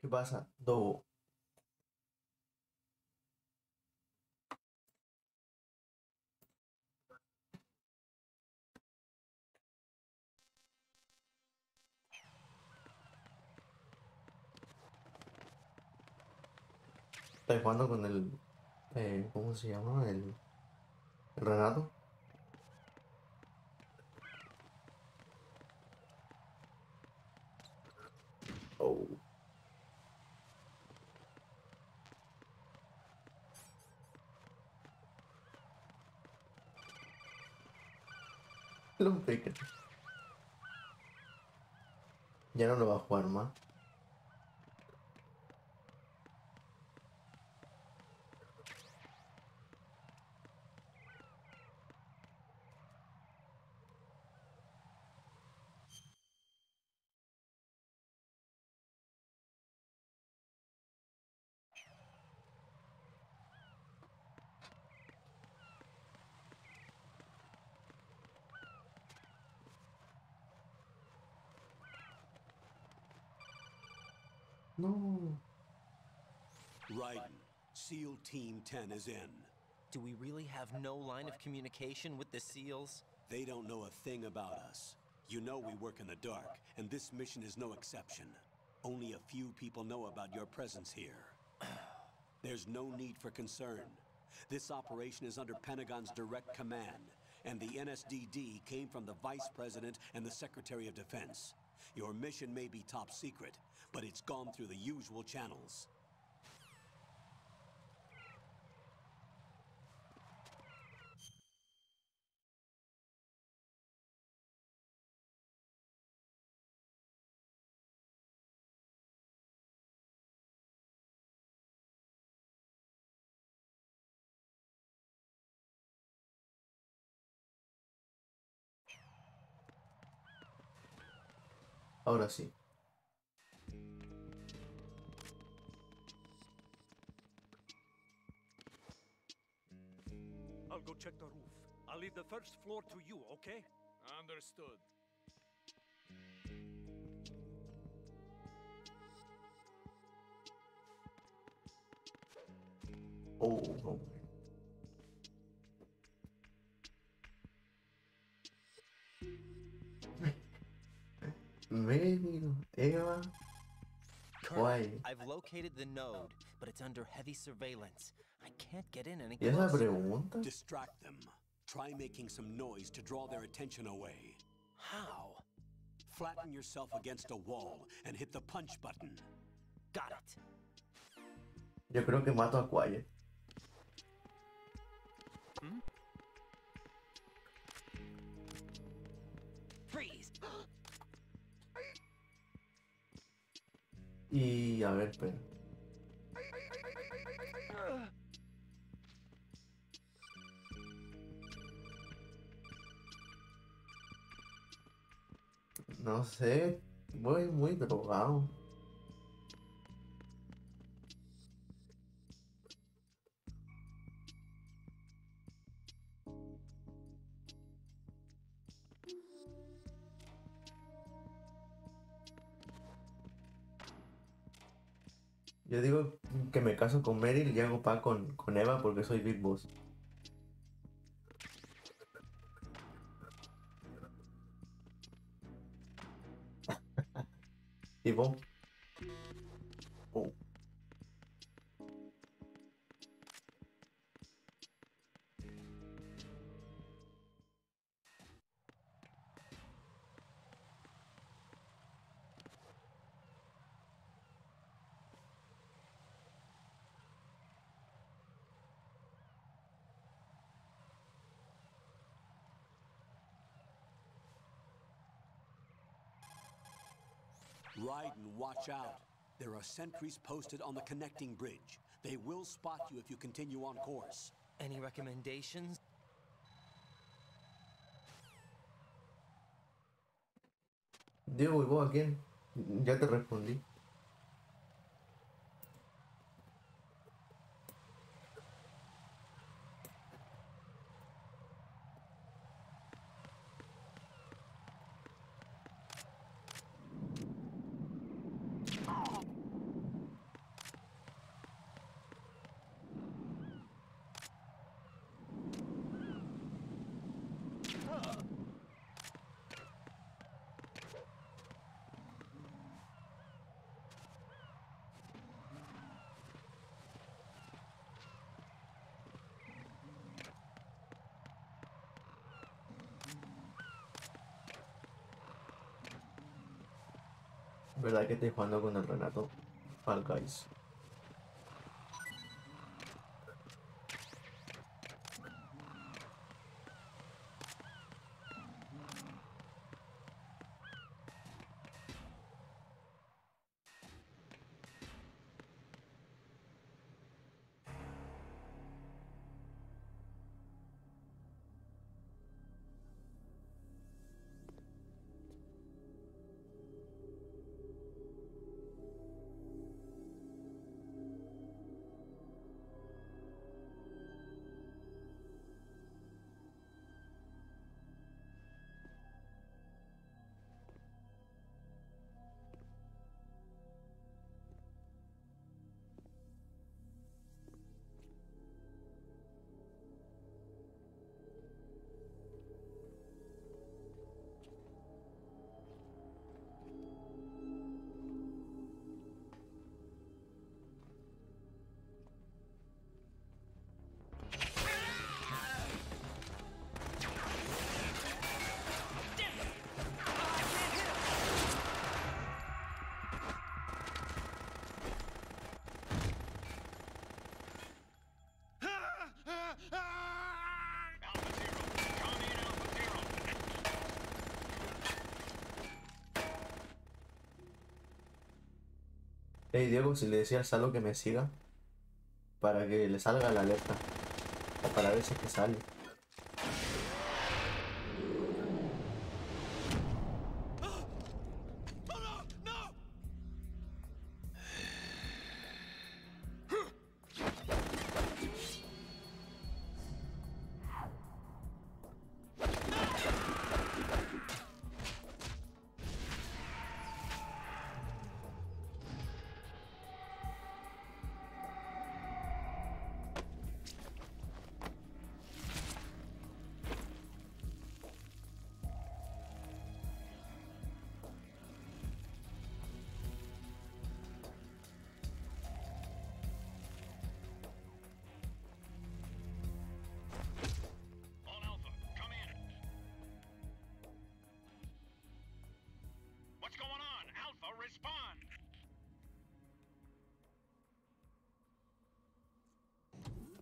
¿Qué pasa? Dogo. ¿Estás jugando con el... eh, ¿Cómo se llama? El, el Renato. Oh. Bakers. Ya no lo va a jugar más. No. Raiden, SEAL Team 10 is in. Do we really have no line of communication with the SEALs? They don't know a thing about us. You know we work in the dark, and this mission is no exception. Only a few people know about your presence here. There's no need for concern. This operation is under Pentagon's direct command, and the NSDD came from the Vice President and the Secretary of Defense. Your mission may be top secret, but it's gone through the usual channels. Ahora sí. I'll go check the roof. I'll leave the first floor to you, okay? Understood. Oh, no. Medio, Eva. Colonel, Why? I've located the node, but it's under heavy surveillance. I can't get in any ¿Y esa closer. Distract them. Try making some noise to draw their attention away. How? Flatten yourself against a wall and hit the punch button. Got it. Yo creo que mato a Quiet. Freeze! Y a ver, espera. No sé, voy muy drogado. Yo digo que me caso con Meryl y hago pa con, con Eva porque soy Big Boss. ¿Y vos? Watch out. There are sentries posted on the connecting bridge. They will spot you if you continue on course. Any recommendations? Diego, ¿y vos a quién? Ya te respondí. ¿Verdad que estoy jugando con el Renato? Fall Guys. Hey Diego, si le decías algo que me siga, para que le salga la alerta, o para ver si es que sale.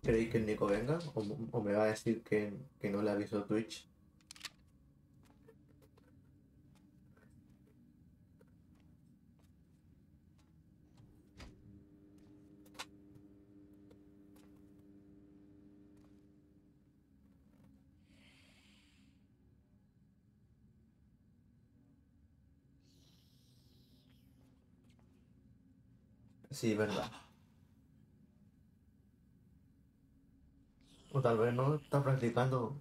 ¿Queréis que el Nico venga? ¿O, me va a decir que, que no le avisó Twitch? Sí, verdad. Está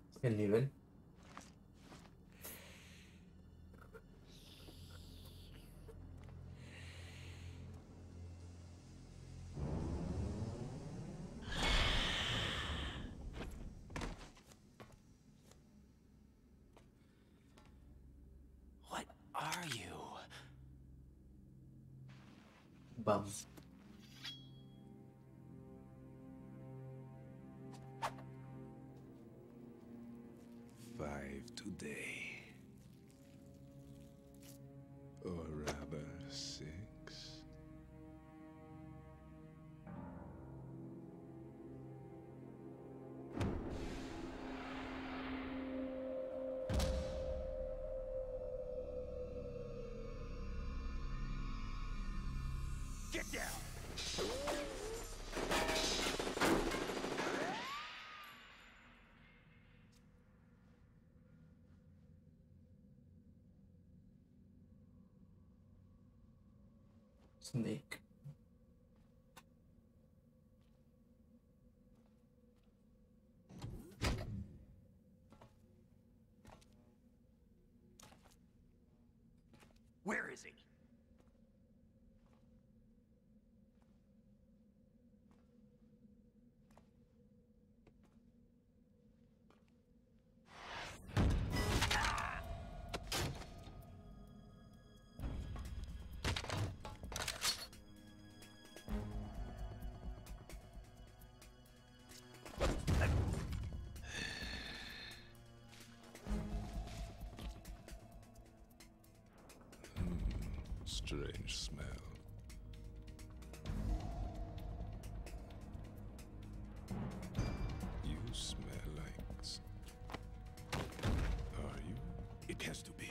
Snake. Where is he? Strange smell. You smell like. Are you? It has to be.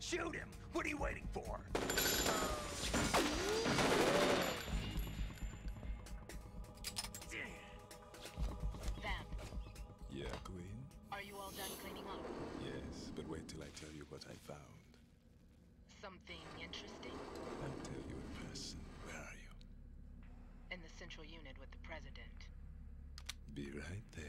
Shoot him! What are you waiting for? Be right there.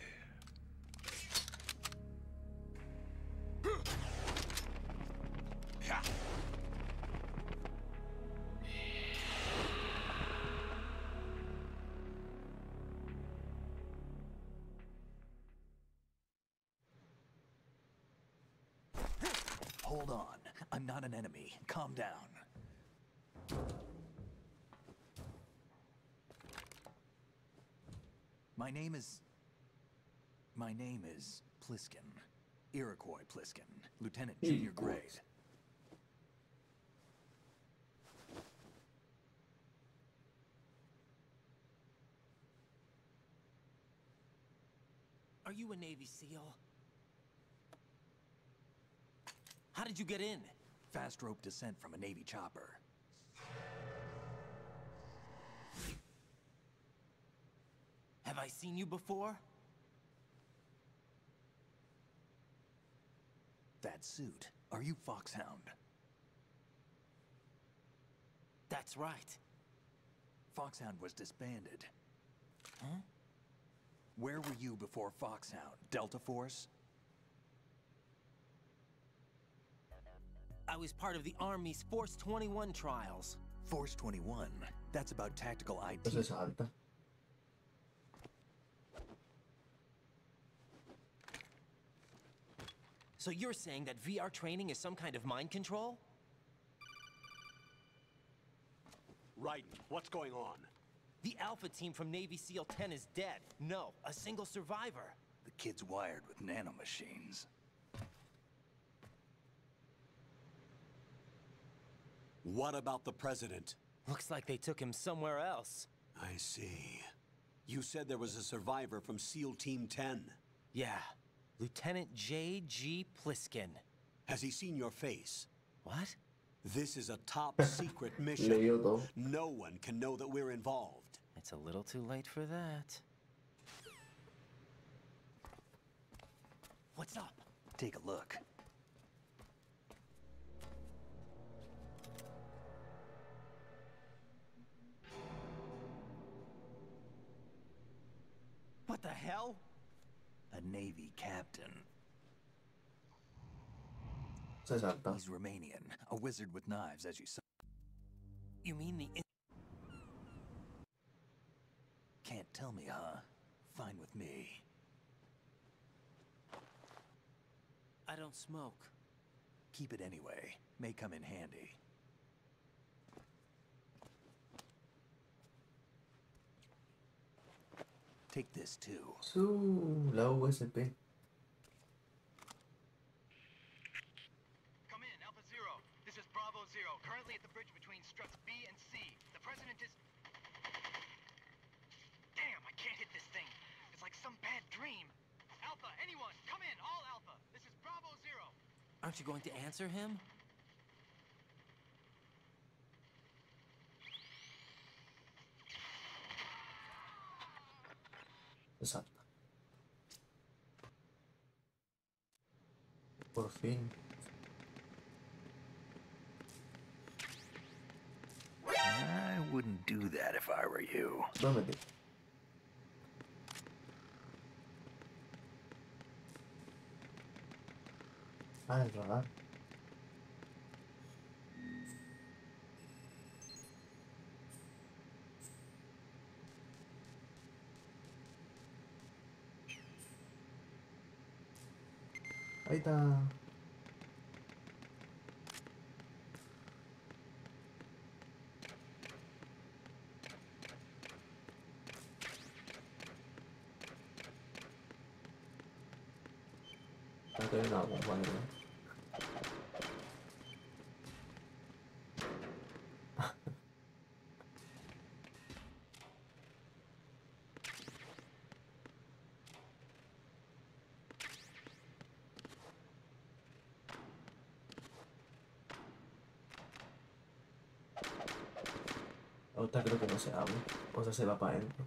Hold on. I'm not an enemy. Calm down. My name is. My name is Pliskin. Iroquois Pliskin. Lieutenant Junior Grade. Are you a Navy SEAL? How did you get in? Fast rope descent from a Navy chopper. Seen you before? That suit. Are you Foxhound? That's right. Foxhound was disbanded. Huh? Where were you before Foxhound? Delta Force? I was part of the Army's Force 21 trials. Force 21. That's about tactical IT. Eso es alta. So you're saying that VR training is some kind of mind control? Raiden, what's going on? The Alpha team from Navy SEAL 10 is dead. No, a single survivor. The kid's wired with nanomachines. What about the president? Looks like they took him somewhere else. I see. You said there was a survivor from SEAL Team 10. Yeah, Lieutenant J.G. Pliskin. Has he seen your face? What? This is a top secret mission. No one can know that we're involved. It's a little too late for that. What's up? Take a look. What the hell? A Navy captain. Eso es alta. He's Romanian. A wizard with knives, as you saw. You mean the. In- Can't tell me, huh? Fine with me. I don't smoke. Keep it anyway. May come in handy. Take this too. Su, la USB. Come in, Alpha Zero. This is Bravo Zero, currently at the bridge between struts B and C. The president is. Damn, I can't hit this thing. It's like some bad dream. Alpha, anyone, come in, all Alpha. This is Bravo Zero. Aren't you going to answer him? Es alta. Por fin. I wouldn't do that if I were you. ¿Dónde metí? Ah, el Ahí está. Creo que hay una Que no se abre. O sea, se va para adentro.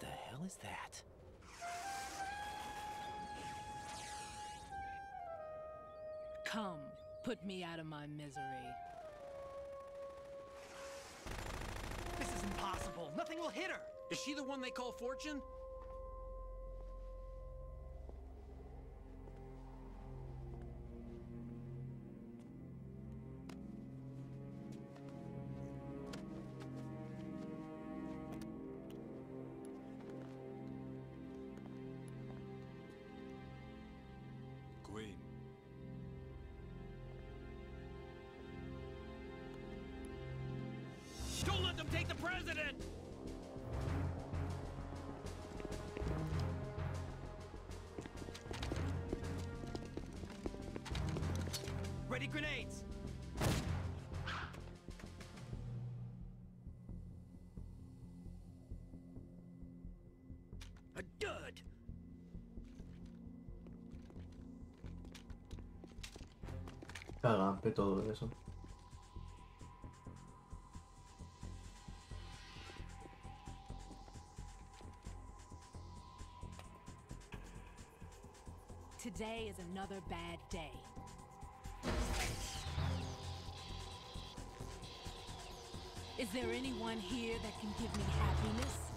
The hell is that? Come, put me out of my misery. This is impossible. Nothing will hit her. Is she the one they call Fortune? Todo eso. Today is another bad day. Is there anyone here that can give me happiness?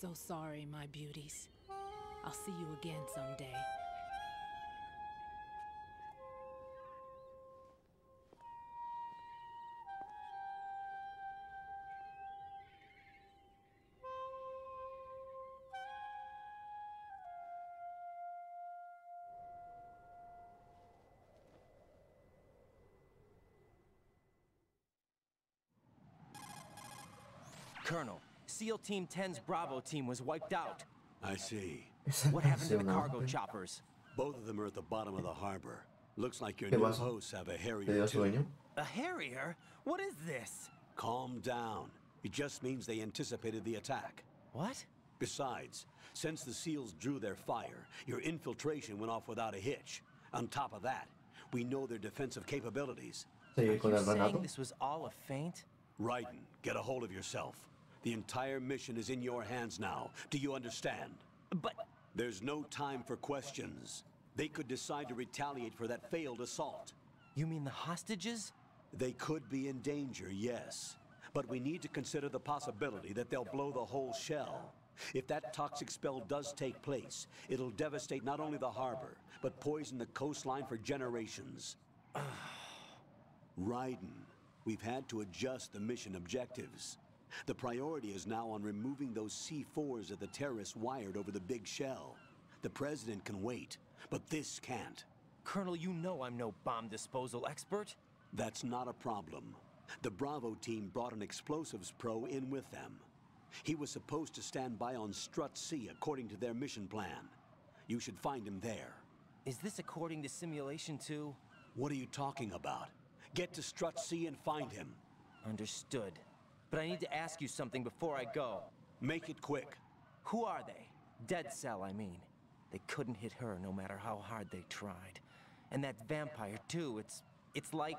So sorry, my beauties. I'll see you again someday. SEAL Team 10's Bravo team was wiped out. I see. What happened to the cargo choppers? Both of them are at the bottom of the harbor. Looks like your ¿Qué new pasa? hosts have a ¿Te dio Harrier too. A Harrier? What is this? Calm down. It just means they anticipated the attack. What? Besides, since the SEALs drew their fire, your infiltration went off without a hitch. On top of that, we know their defensive capabilities. Are Sigue you con el saying this was all a feint? Raiden, get a hold of yourself. The entire mission is in your hands now. Do you understand? But There's no time for questions. They could decide to retaliate for that failed assault. you mean the hostages? They could be in danger, yes. But we need to consider the possibility that they'll blow the whole shell. If that toxic spell does take place, it'll devastate not only the harbor, but poison the coastline for generations. Raiden, we've had to adjust the mission objectives. The priority is now on removing those C4s that the terrorists wired over the big shell. The President can wait, but this can't. Colonel, you know I'm no bomb disposal expert. That's not a problem. The Bravo team brought an explosives pro in with them. He was supposed to stand by on Strut C according to their mission plan. You should find him there. Is this according to Simulation 2? What are you talking about? Get to Strut C and find him. Understood. But I need to ask you something before I go. Make it quick. Who are they? Dead Cell, I mean. They couldn't hit her no matter how hard they tried. And that vampire, too, it's... it's like...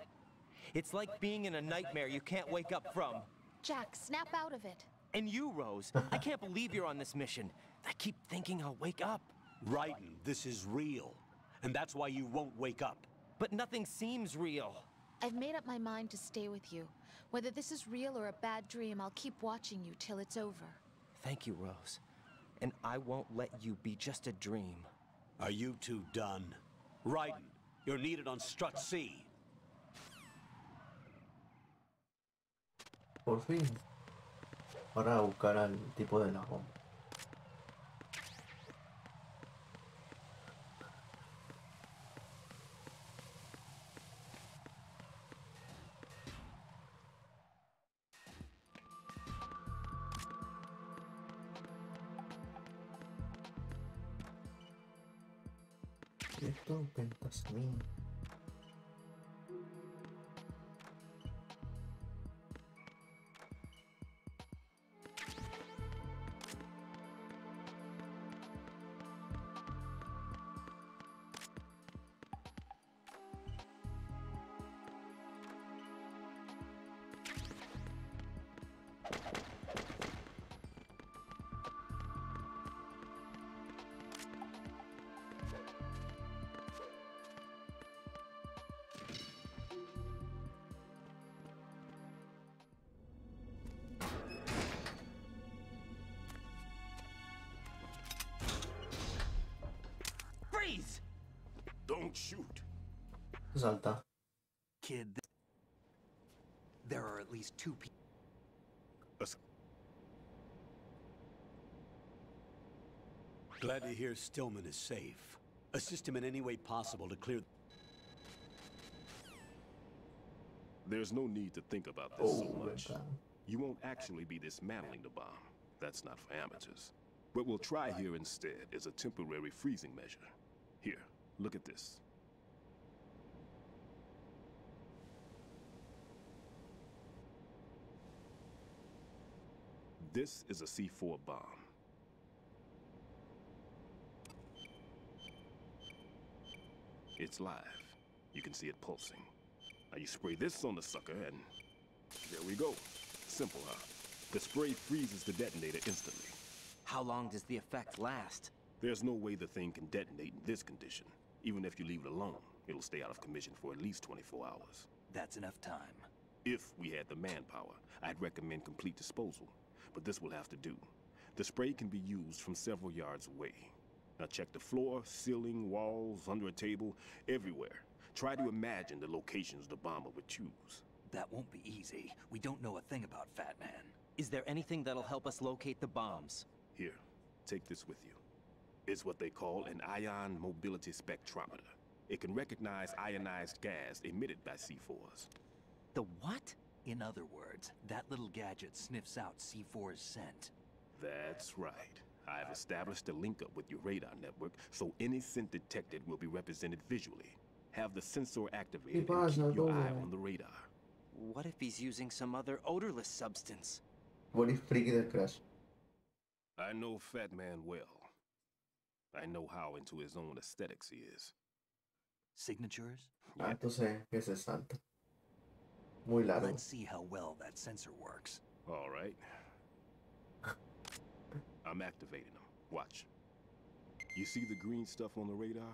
It's like being in a nightmare you can't wake up from. Jack, snap out of it. And you, Rose, I can't believe you're on this mission. I keep thinking I'll wake up. Raiden, this is real. And that's why you won't wake up. But nothing seems real. I've made up my mind to stay with you. Whether this is real or a bad dream, I'll keep watching you till it's over. Thank you, Rose. And I won't let you be just a dream. Are you two done? Raiden, you're needed on Strut C. Por fin. Ahora a buscar al tipo de la bomba. Esto pentasamín. Freeze! Salta. Kid, there are at least two people. Glad to hear Stillman is safe. Assist him in any way possible to clear... There's no need to think about this so Oh, much. You won't actually be dismantling the bomb. That's not for amateurs. What we'll try here instead is a temporary freezing measure. Here, look at this. This is a C4 bomb. It's live. You can see it pulsing. Now you spray this on the sucker and there we go. Simple, huh? The spray freezes the detonator instantly. How long does the effect last? There's no way the thing can detonate in this condition. Even if you leave it alone, it'll stay out of commission for at least 24 hours. That's enough time. If we had the manpower, I'd recommend complete disposal. But this will have to do. The spray can be used from several yards away. Now check the floor, ceiling, walls, under a table, everywhere. Try to imagine the locations the bomber would choose. That won't be easy. We don't know a thing about Fat Man. Is there anything that'll help us locate the bombs? Here, take this with you. It's what they call an ion mobility spectrometer. It can recognize ionized gas emitted by C4s. The what? In other words, that little gadget sniffs out C4's scent. That's right. I've established a link up with your radar network, so any scent detected will be represented visually. Have the sensor activated and keep your eye on the radar. What if he's using some other odorless substance? Boli friki del Crash. I know Fat Man well. I know how into his own aesthetics he is. Signatures? Ah, entonces, ese es Santa. Muy largo. Let's see how well that sensor works. All right. I'm activating them. Watch. You see the green stuff on the radar?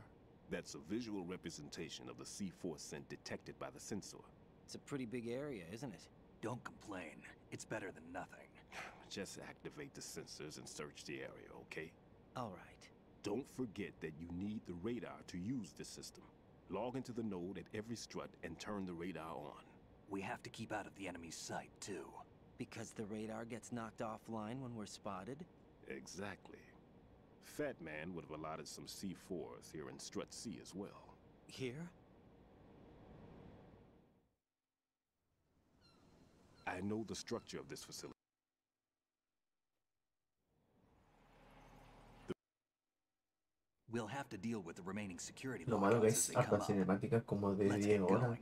That's a visual representation of the C4 scent detected by the sensor. It's a pretty big area, isn't it? Don't complain. It's better than nothing. Just activate the sensors and search the area, okay? All right. Don't forget that you need the radar to use this system. Log into the node at every strut and turn the radar on. We have to keep out of the enemy's sight, too. Because the radar gets knocked offline when we're spotted? Exactly. Fat Man would have allotted some C4s here in Strut C as well. Here? I know the structure of this facility. We'll have to deal with the remaining security. Lo malo es, hasta cinemáticas como de 10 horas.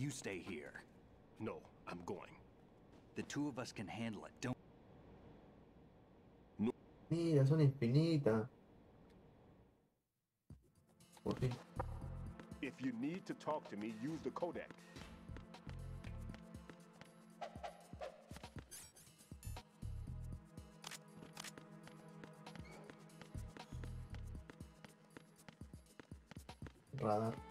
You stay here. No, I'm going. The two of us can handle it. Don't Mira, son infinitas. Por fin. If you need to talk to me, use the Codec. Radar.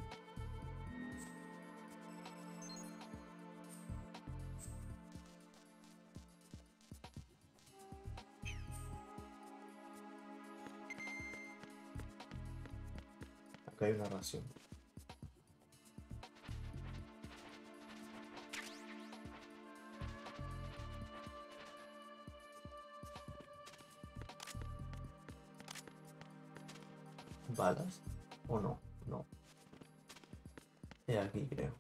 Ración. ¿Balas? ¿O no? No. Es aquí, creo.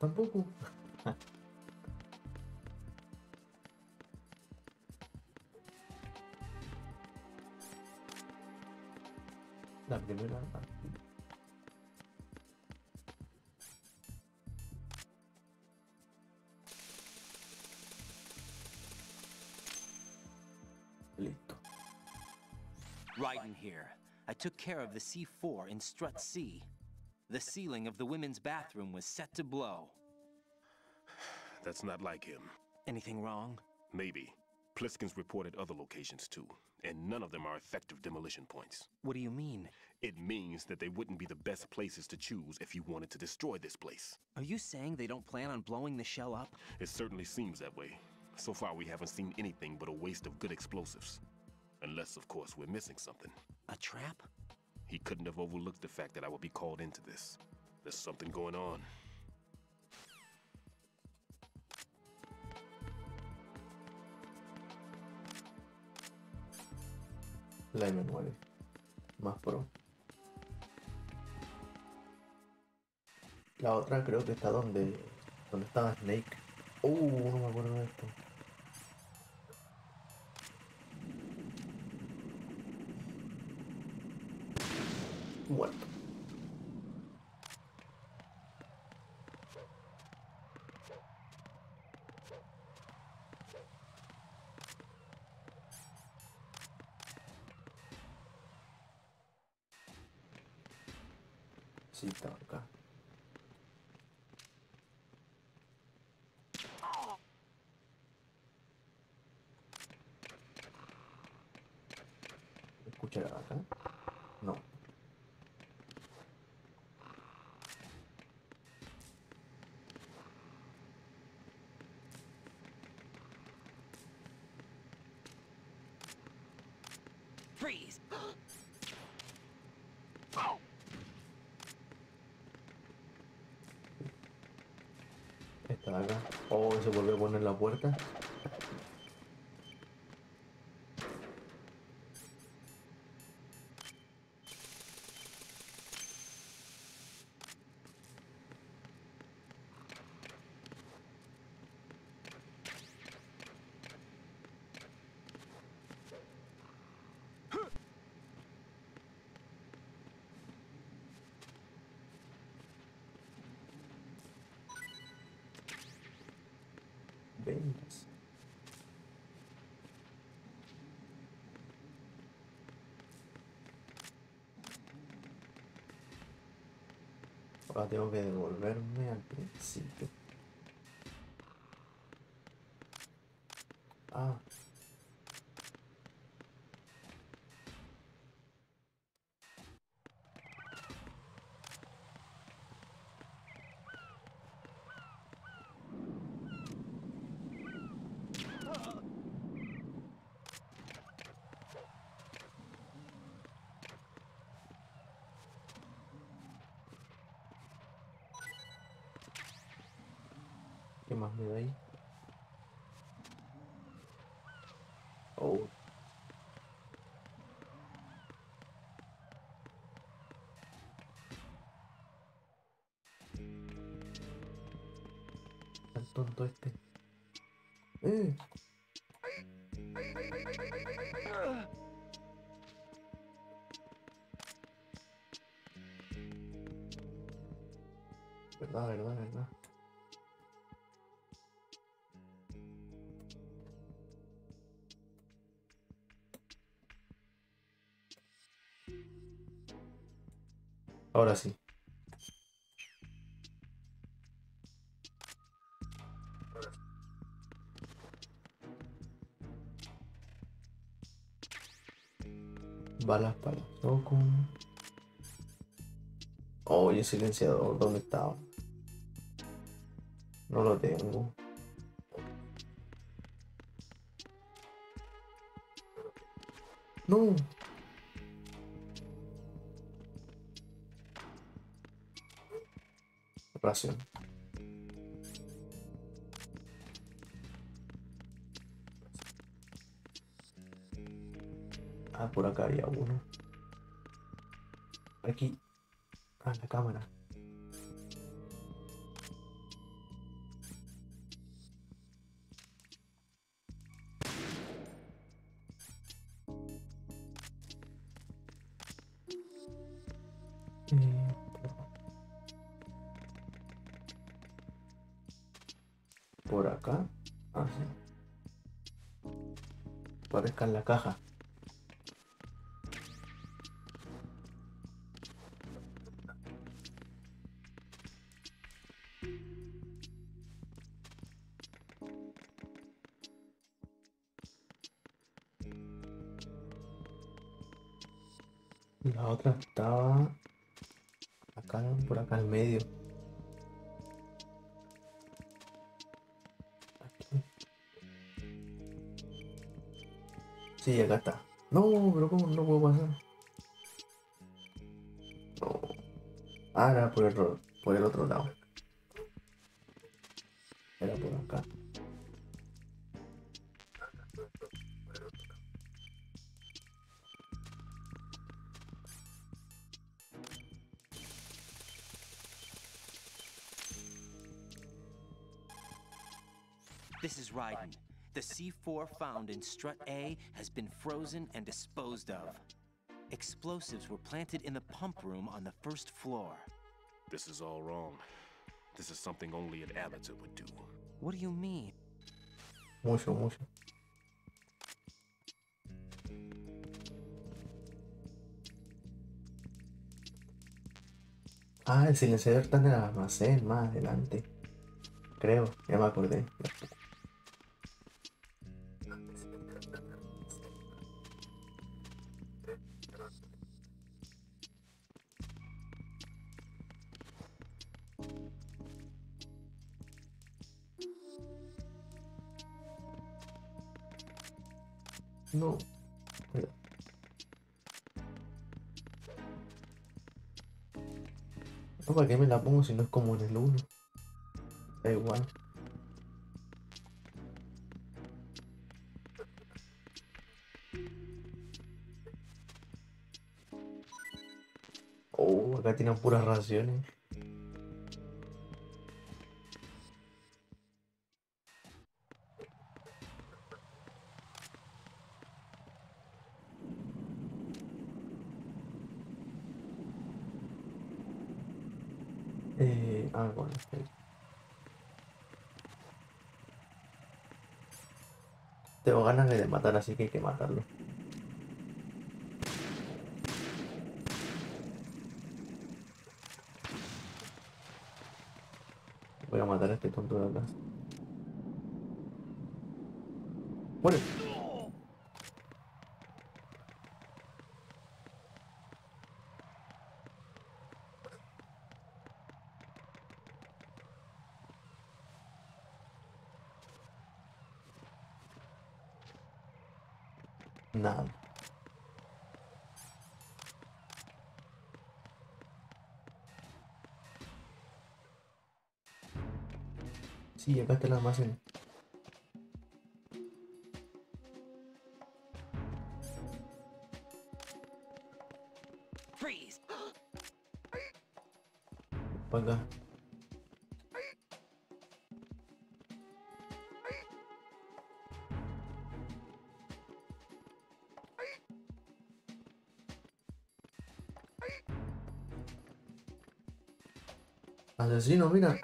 Tampoco. I took care of the C4 in Strut C. The ceiling of the women's bathroom was set to blow. That's not like him. Anything wrong? Maybe. Pliskin's reported other locations too, and none of them are effective demolition points. What do you mean? It means that they wouldn't be the best places to choose if you wanted to destroy this place. Are you saying they don't plan on blowing the shell up? It certainly seems that way. So far, we haven't seen anything but a waste of good explosives. Unless, of course, we're missing something. A trap? He couldn't have overlooked the fact that I would be called into this. There's something going on. La M9. Más pro. La otra creo que está donde. donde estaba Snake. Uh, no me acuerdo de esto. Se vuelve a poner la puerta. Ventas. Ahora tengo que devolverme al principio. ¿Qué más me da ahí? Oh. Tan tonto este. ¡Eh! Verdad, verdad, verdad. Ahora sí. Balas para loco. Oye, silenciador, ¿dónde estaba? No lo tengo. No. Ah, por acá había uno. Aquí. Ah, la cámara. Four found in strut A has been frozen and disposed of. Explosives were planted in the pump room on the first floor. This is all wrong. This is something only an amateur would do. What do you mean? Ah, el silenciador está en el almacén, más adelante. Creo, ya me acordé. Pongo si no es como en el 1? Da igual. Oh, acá tienen puras raciones. Tengo ganas de matar, así que hay que matarlo. Voy a matar a este tonto de acá. Muere. Nada. Sí, acá está el almacén. Asesino, mira.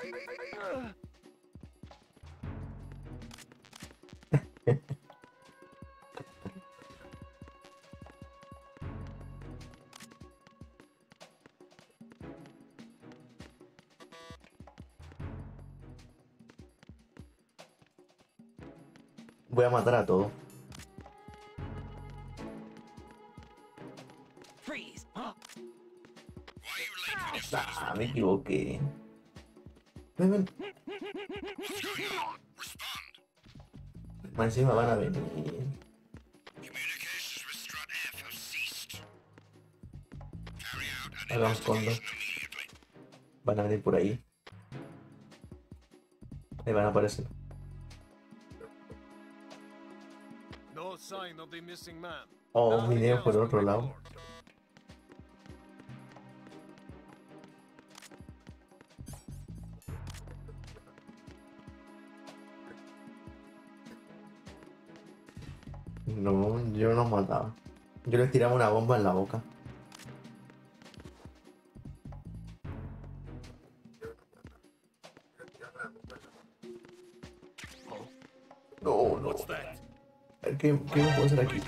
Voy a matar a. Freeze! Ah, me equivoqué. Ven, ven. Encima van a venir. Hagamos condo. Van a venir por ahí. Ahí van a aparecer. Oh, un video por el otro lado. Yo les tiraba una bomba en la boca. No, no. ¿Qué, qué me puedo hacer aquí?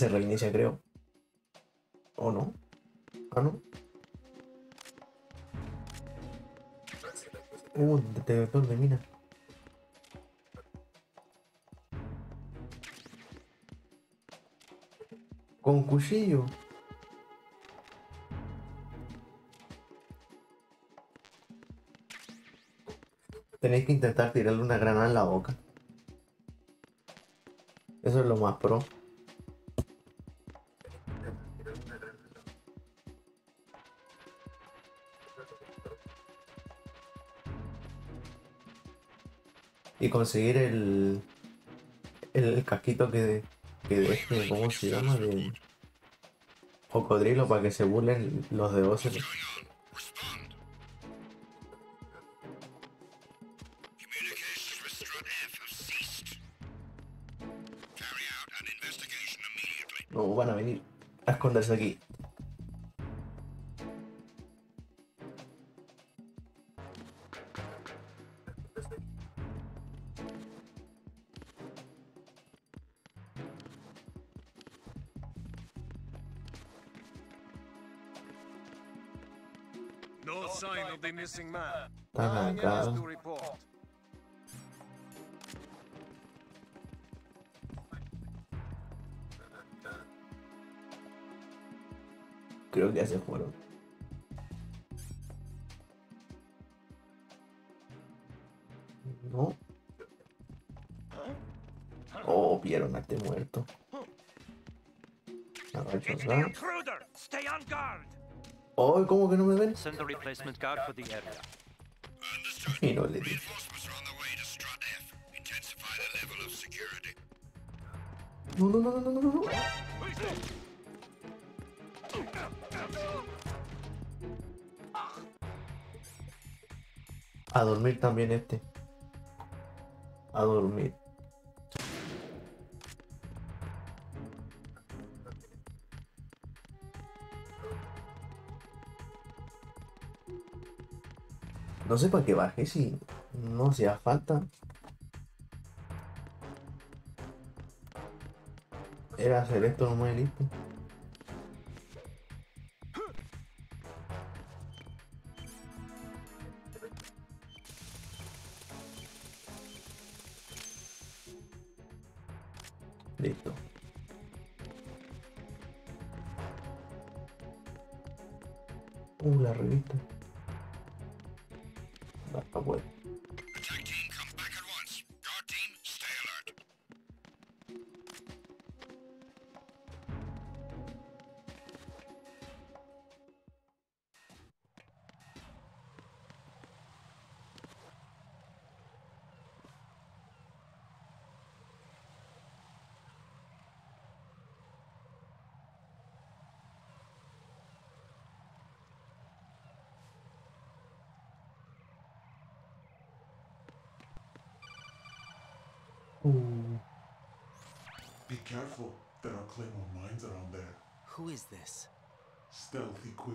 Se reinicia, creo. ¿O no? Ah, no. Uh, detector de mina. Con cuchillo. Tenéis que intentar tirarle una granada en la boca. Eso es lo más pro. Y conseguir el, el casquito que, que de este, ¿cómo se llama? De cocodrilo para que se burlen los de Ocelot. No, van a venir a esconderse aquí. Creo que ya se fueron. No. Oh, vieron a este muerto. ¿Cómo que no me ven? Send a replacement guard for the area. Y no le dije. No, no, no, no, no, no, no. A dormir también este. A dormir. No sé para qué bajé si no hacía falta. Era hacer esto nomás. Listo.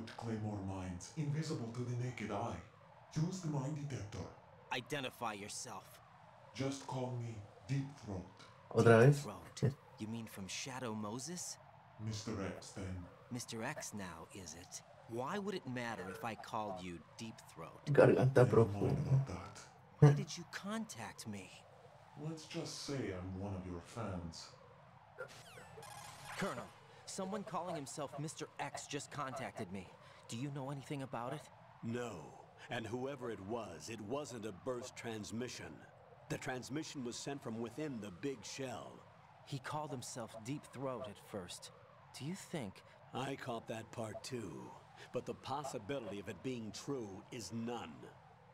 Equipped Claymore mines, invisible to the naked eye. Use the mine detector. Identify yourself. Just call me Deep Throat. ¿Otra vez? Throat. You mean from Shadow Moses? Mr. X, then. Mr. X now, is it? Why would it matter if I called you Deep Throat? Garganta profunda. Why did you contact me? Let's just say I'm one of your fans. Colonel, someone calling himself Mr. X just contacted me. Do you know anything about it? No. And whoever it was, it wasn't a burst transmission. The transmission was sent from within the big shell. He called himself Deep Throat at first. Do you think... I caught that part too. But the possibility of it being true is none.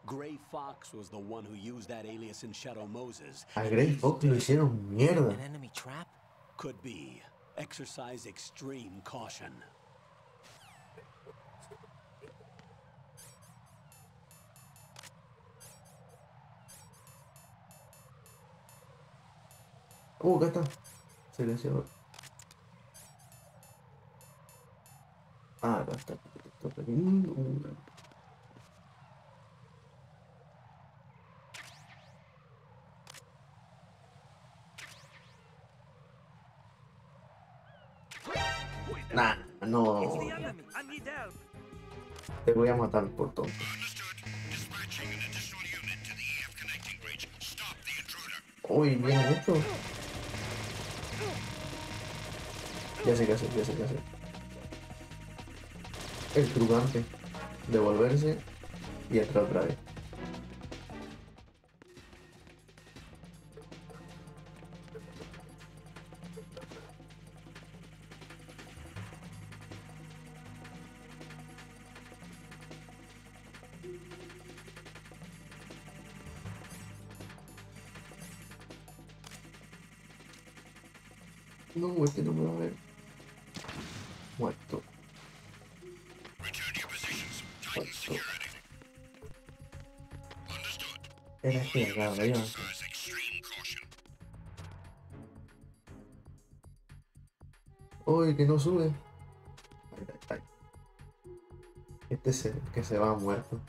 Gray Fox was the one who used that alias in Shadow Moses. A Grey Fox lo hicieron mierda. An enemy trap? Could be. Exercise extreme caution. Uh, acá está. Silenciador. Ah, acá está. Está Nah, no. Te voy a matar por tonto. Uy, viene esto. Ya sé qué hacer, ya sé qué hacer. El trucante. Devolverse y entrar otra vez. Era este de acá arriba. Uy, que no sube. Ahí, ahí, ahí. Este es el que se va muerto.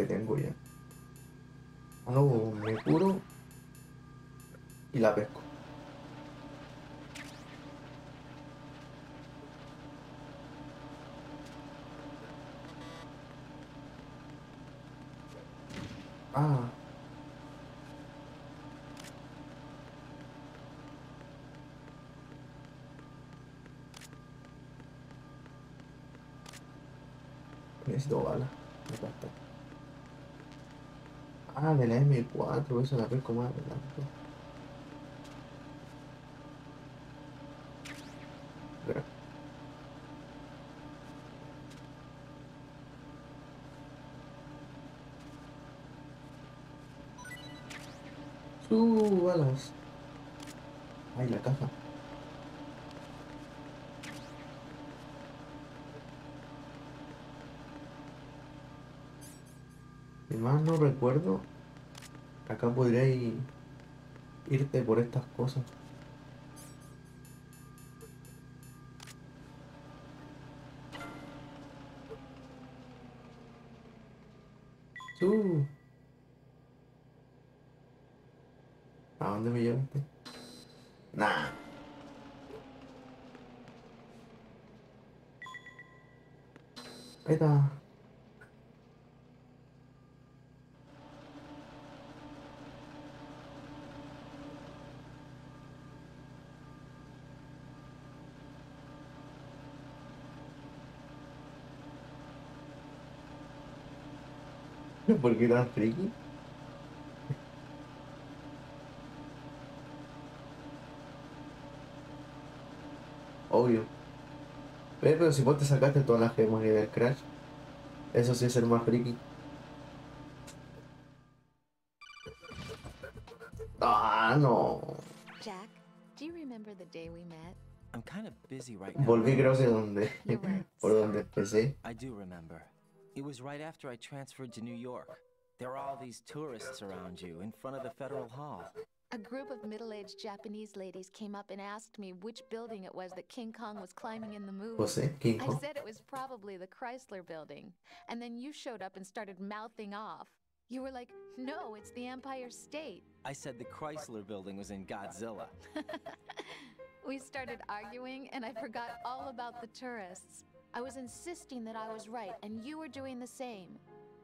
Que tengo ya. Hago, me curo y la pesco. Ah. Necesito bala. Acá está. Ah, de la M4, esa la pesco más adelante. Uh, balas. Ay, la caja. No recuerdo, acá podría ir- irte por estas cosas. Uh. ¿A dónde me llevaste? Nah. Ahí está. ¿Por qué tan friki? Obvio. Ve, pero si vos te sacaste todas las gemas del Crash, eso sí es ser más friki. Ah, no. Jack, do you remember the day we met? I'm kind of busy right now. Volví creo que donde, por donde empecé. I do remember. It was right after I transferred to New York. There were all these tourists around you in front of the Federal Hall. A group of middle aged Japanese ladies came up and asked me which building it was that King Kong was climbing in the movie. José, King Kong. I said it was probably the Chrysler building. And then you showed up and started mouthing off. You were like, no, it's the Empire State. I said the Chrysler building was in Godzilla. We started arguing, and I forgot all about the tourists. I was insisting that I was right, and you were doing the same.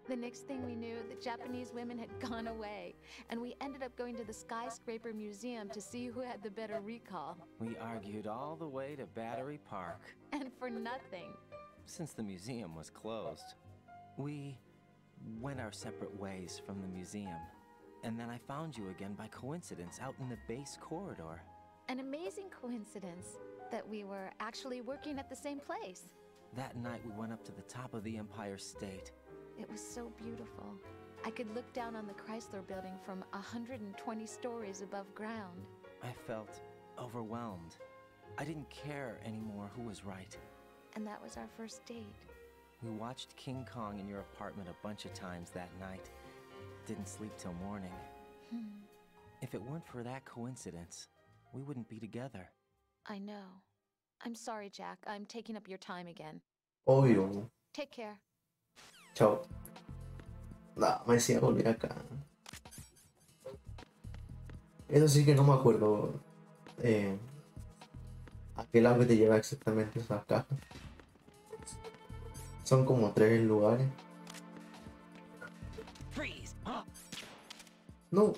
The next thing we knew, the Japanese women had gone away, and we ended up going to the Skyscraper Museum to see who had the better recall. We argued all the way to Battery Park. And for nothing. Since the museum was closed, we went our separate ways from the museum. And then I found you again by coincidence out in the base corridor. An amazing coincidence that we were actually working at the same place. That night we went up to the top of the Empire State. It was so beautiful. I could look down on the Chrysler building from 120 stories above ground. I felt overwhelmed. I didn't care anymore who was right. And that was our first date. We watched King Kong in your apartment a bunch of times that night. Didn't sleep till morning. Hmm. If it weren't for that coincidence, we wouldn't be together. I know. I'm sorry, Jack. I'm taking up your time again. Obvio. Take care. Chao. No, me decía volver acá. Eso sí que no me acuerdo. Eh, ¿A qué lado que te lleva exactamente esas cajas? Son como tres lugares. Freeze! No.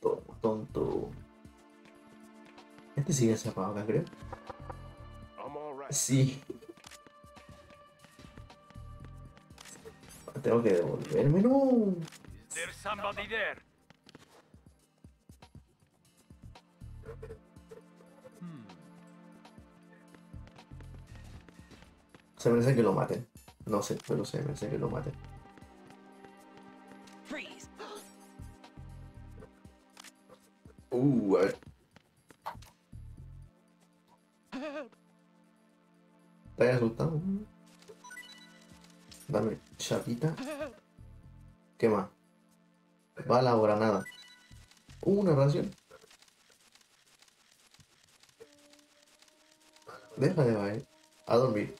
Toma, tonto. Este sigue cerrado acá, creo. Sí. Tengo que devolverme, no. Se merece que lo maten. No sé, pero se merece que lo maten. Uh, a ver. ¿Estás asustado? Dame chapita. ¿Qué más? Bala o granada. Uh, una ración. Deja de bailar. A dormir.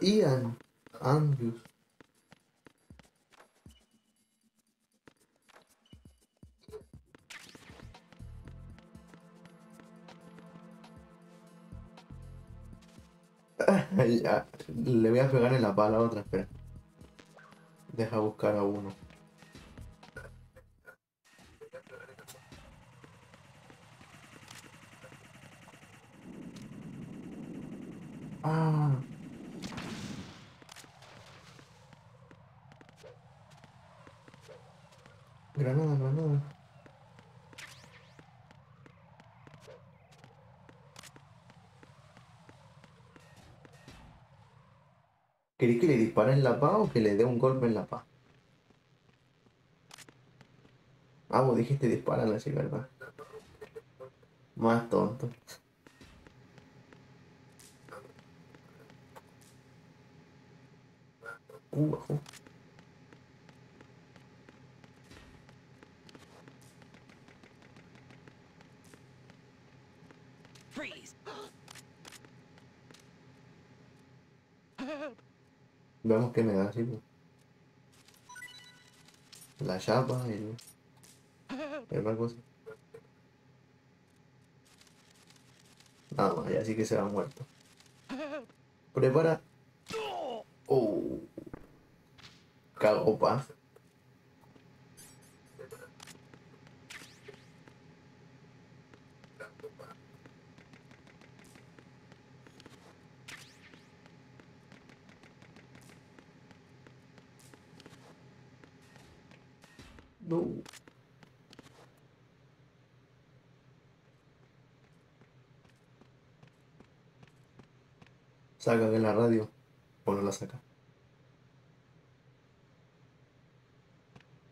Ian Andrews. Le voy a pegar en la pala a otra, espera. Deja buscar a uno. Ah. Granada, granada. ¿Queréis que le dispare en la paz o que le dé un golpe en la paz? Ah, vos dijiste dispararle así, ¿verdad? Más tonto. Uh, bajó. Qué me da, sí. pues. La chapa y el... otra cosa. Nada más, ya sí que se va muerto. Prepara. Oh. Cago paz. No. Saca de la radio. O no la saca.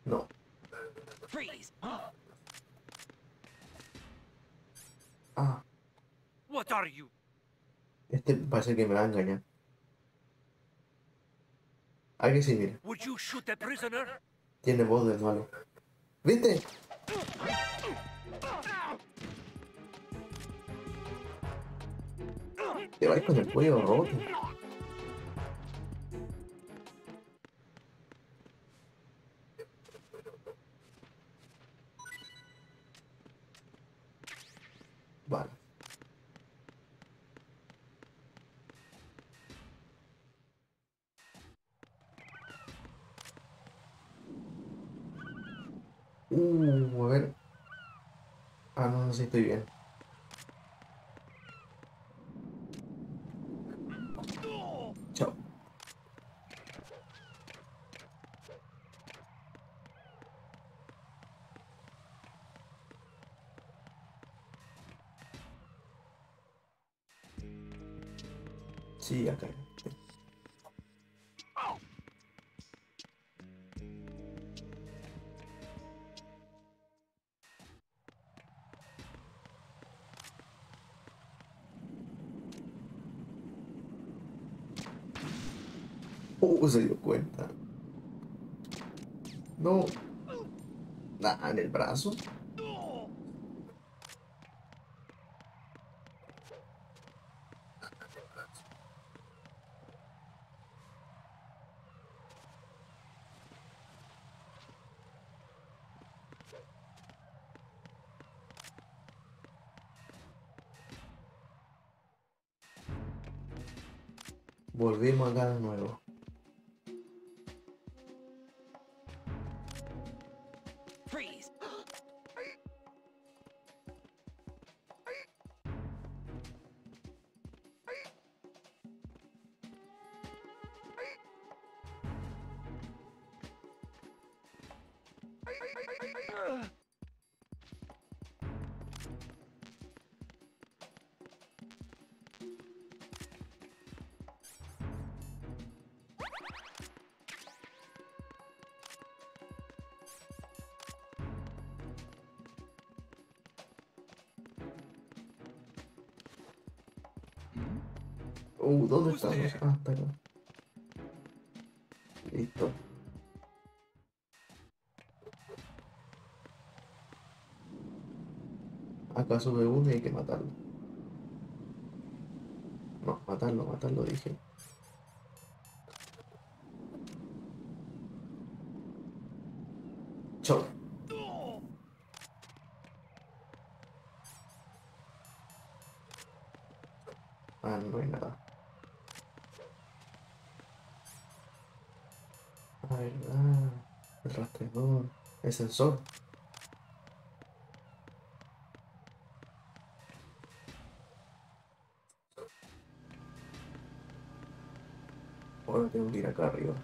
No. Freeze! Ah, What are you? Que me va a engañar. Que sí, mira. Tiene voz de malo. ¿Viste? Te vais con el cuello roto. Estoy. Uh, se dio cuenta. No. Nah, en el brazo. Uh, ¿dónde estamos? Ah, está acá. Listo. Acá sube uno y hay que matarlo. No, matarlo, matarlo, dije. Chau. Ah, no hay nada. Verdad. El rastreador. El sensor. Ahora tengo que ir acá arriba.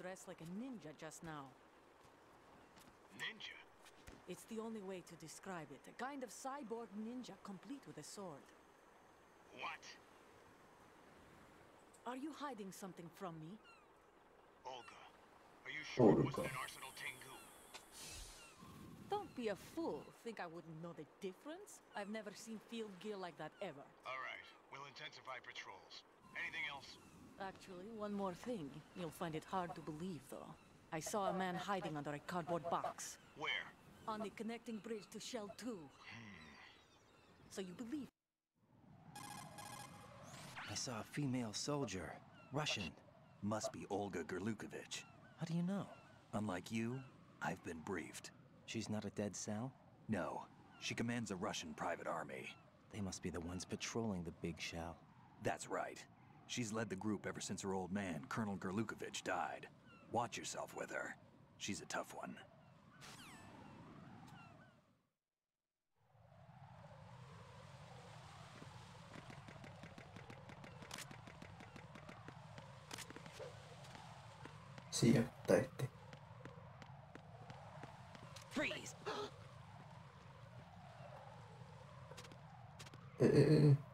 Dressed like a ninja just now. Ninja? It's the only way to describe it. A kind of cyborg ninja complete with a sword. What? Are you hiding something from me? Olga, are you sure it wasn't an Arsenal Tengu? Don't be a fool. Think I wouldn't know the difference? I've never seen field gear like that ever. All right, we'll intensify patrols. Anything else? Actually, one more thing. You'll find it hard to believe, though. I saw a man hiding under a cardboard box. Where? On the connecting bridge to Shell 2. Hmm. So you believe? I saw a female soldier. Russian. Must be Olga Gurlukovich. How do you know? Unlike you, I've been briefed. She's not a dead cell? No, she commands a Russian private army. They must be the ones patrolling the big shell. That's right. She's led the group ever since her old man, Colonel Gurlukovich, died. Watch yourself with her. She's a tough one. Sí, ya está. Freeze!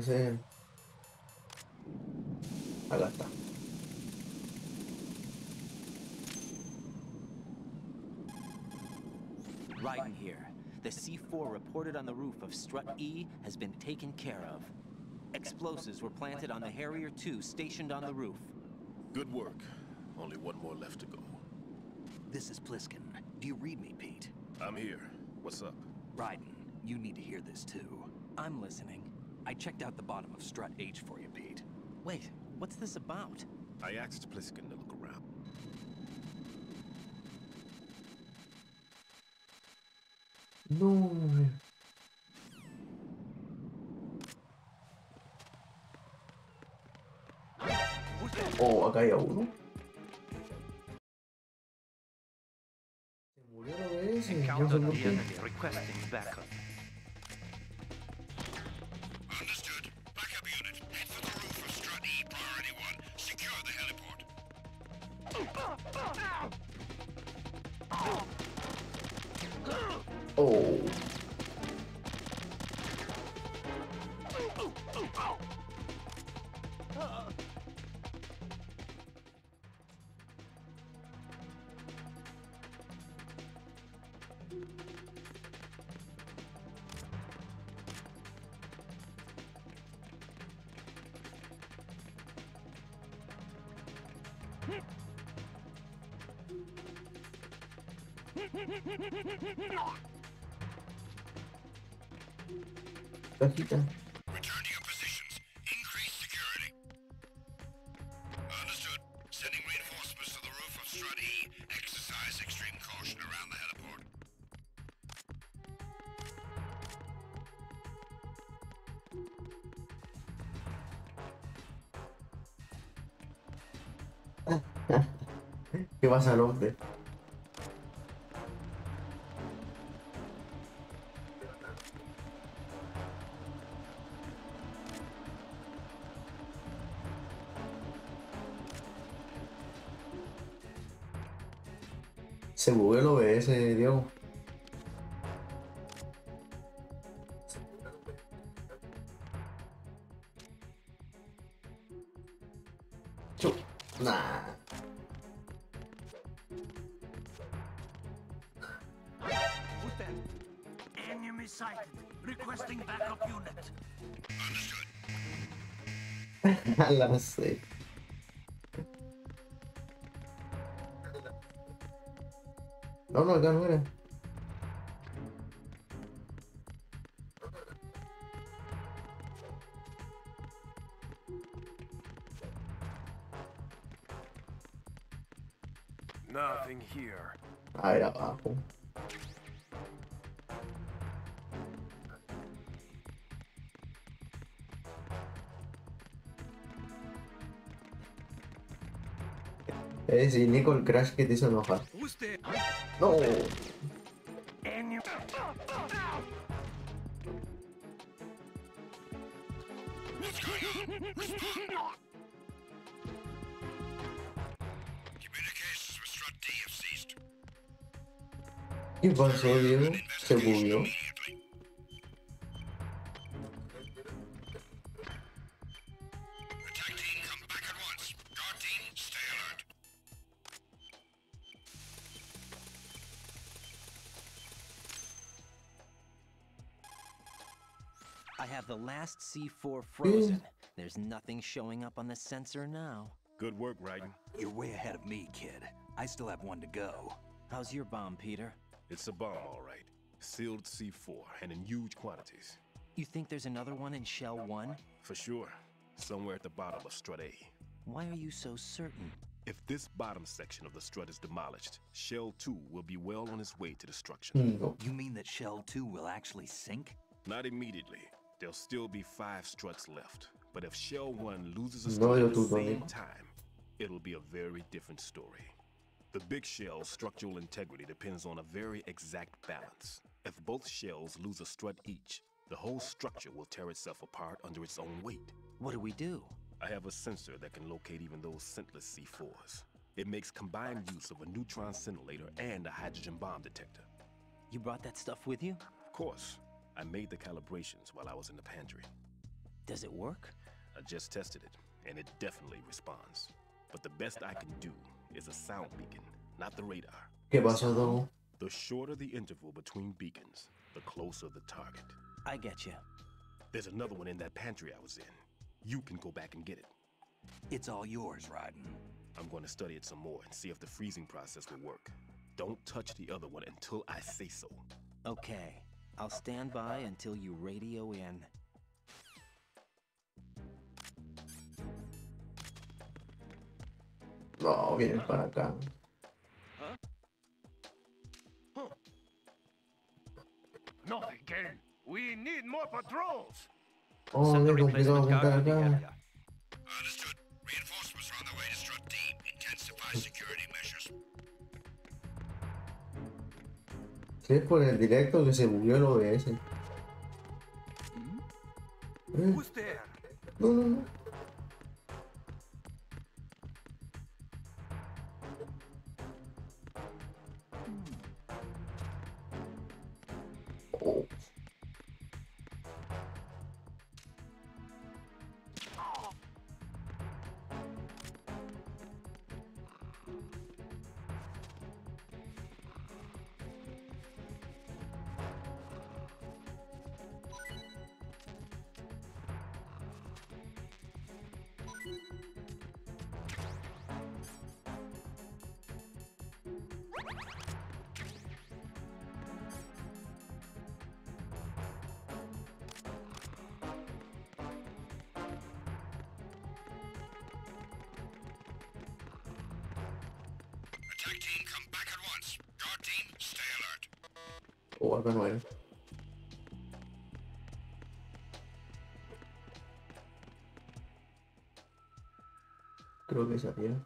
No puede ser. Acá está. Raiden here. The C4 reported on the roof of Strut E has been taken care of. Explosives were planted on the Harrier 2 stationed on the roof. Good work. Only one more left to go. This is Pliskin. Do you read me, Pete? I'm here. What's up? Raiden, you need to hear this too. I'm listening. I checked out the bottom of Strut H for you, Pete. Wait, what's this about? I asked Pliskin to look around. No. Oh, acá hay a uno. Se murió la vez. Encountered the enemy requesting backup. Heliport. ¿Qué pasa al hombre? Sé. No, no, acá no era. Nothing here. Ah, era abajo. Es decir, Nico, el crash que te hizo enojar. Who's there? No. Enemy. What's going on? Respond. Communications with Strut D have ceased. ¿Qué pasó, Diego? ¿Se bugueó? C4 frozen. There's nothing showing up on the sensor now. Good work, Raiden. You're way ahead of me, kid. I still have one to go. How's your bomb, Peter? It's a bomb, all right. Sealed C4, and in huge quantities. You think there's another one in Shell 1? For sure. Somewhere at the bottom of Strut A. Why are you so certain? If this bottom section of the strut is demolished, Shell 2 will be well on its way to destruction. You mean that Shell 2 will actually sink? Not immediately. There'll still be five struts left. But if Shell 1 loses a strut yo at the same time, it'll be a very different story. The big shell's structural integrity depends on a very exact balance. If both shells lose a strut each, the whole structure will tear itself apart under its own weight. What do we do? I have a sensor that can locate even those scentless C4s. It makes combined use of a neutron scintillator and a hydrogen bomb detector. You brought that stuff with you? Of course, I made the calibrations while I was in the pantry. Does it work? I just tested it, and it definitely responds. But the best I can do is a sound beacon, not the radar. ¿Qué pasó, Dogo? The shorter the interval between beacons, the closer the target. I get you. There's another one in that pantry I was in. You can go back and get it. It's all yours, Raiden. I'm going to study it some more and see if the freezing process will work. Don't touch the other one until I say so. Okay. I'll stand by until you radio in. No, vienen para acá. Nothing, Ken. We need more patrols. Oh, qué complicado juntar acá. Si es por el directo que se bugueó el OBS. Eh? No, no, no. Creo que sabía. Why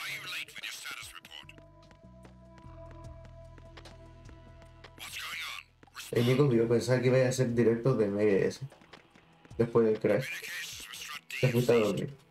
are you late with your status report? What's going on? El Nico yo pensaba que iba a ser directo de MGS. Después del crash. Communications with Strut D. Se fuiste a dormir.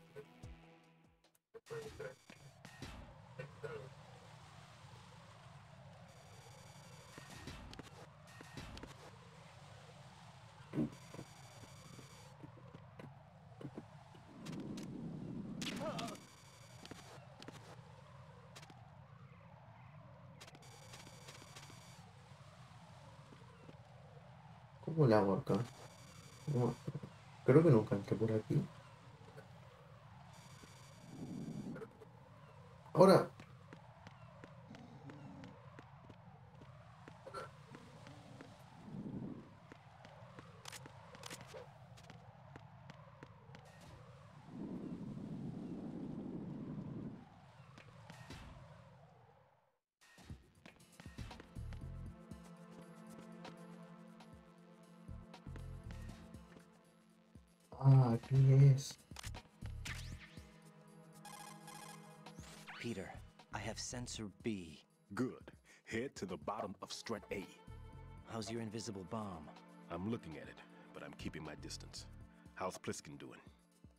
Sensor B. Good. Head to the bottom of Strut A. How's your invisible bomb? I'm looking at it, but I'm keeping my distance. How's Pliskin doing?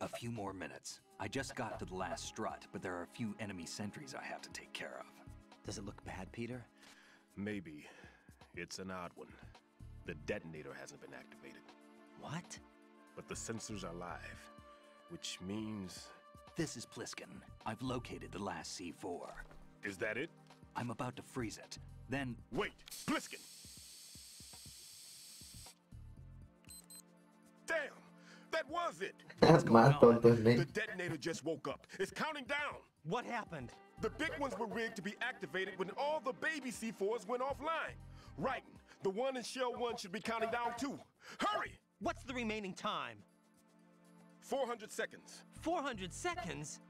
A few more minutes. I just got to the last strut, but there are a few enemy sentries I have to take care of. Does it look bad, Peter? Maybe. It's an odd one. The detonator hasn't been activated. What? But the sensors are live, which means. This is Pliskin. I've located the last C4. Is that it? I'm about to freeze it. Then. Wait! Pliskin! Damn! That was it! Más tonto es The Snake. detonator just woke up. It's counting down. What happened? The big ones were rigged to be activated when all the baby C4s went offline. Right. The one in Shell 1 should be counting down too. Hurry! What's the remaining time? 400 seconds. 400 seconds?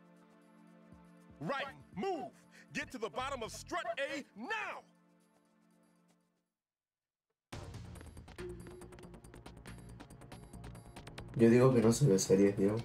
Right. Move! Get to the bottom of strut A now! Yo digo que no se ve series, Diego.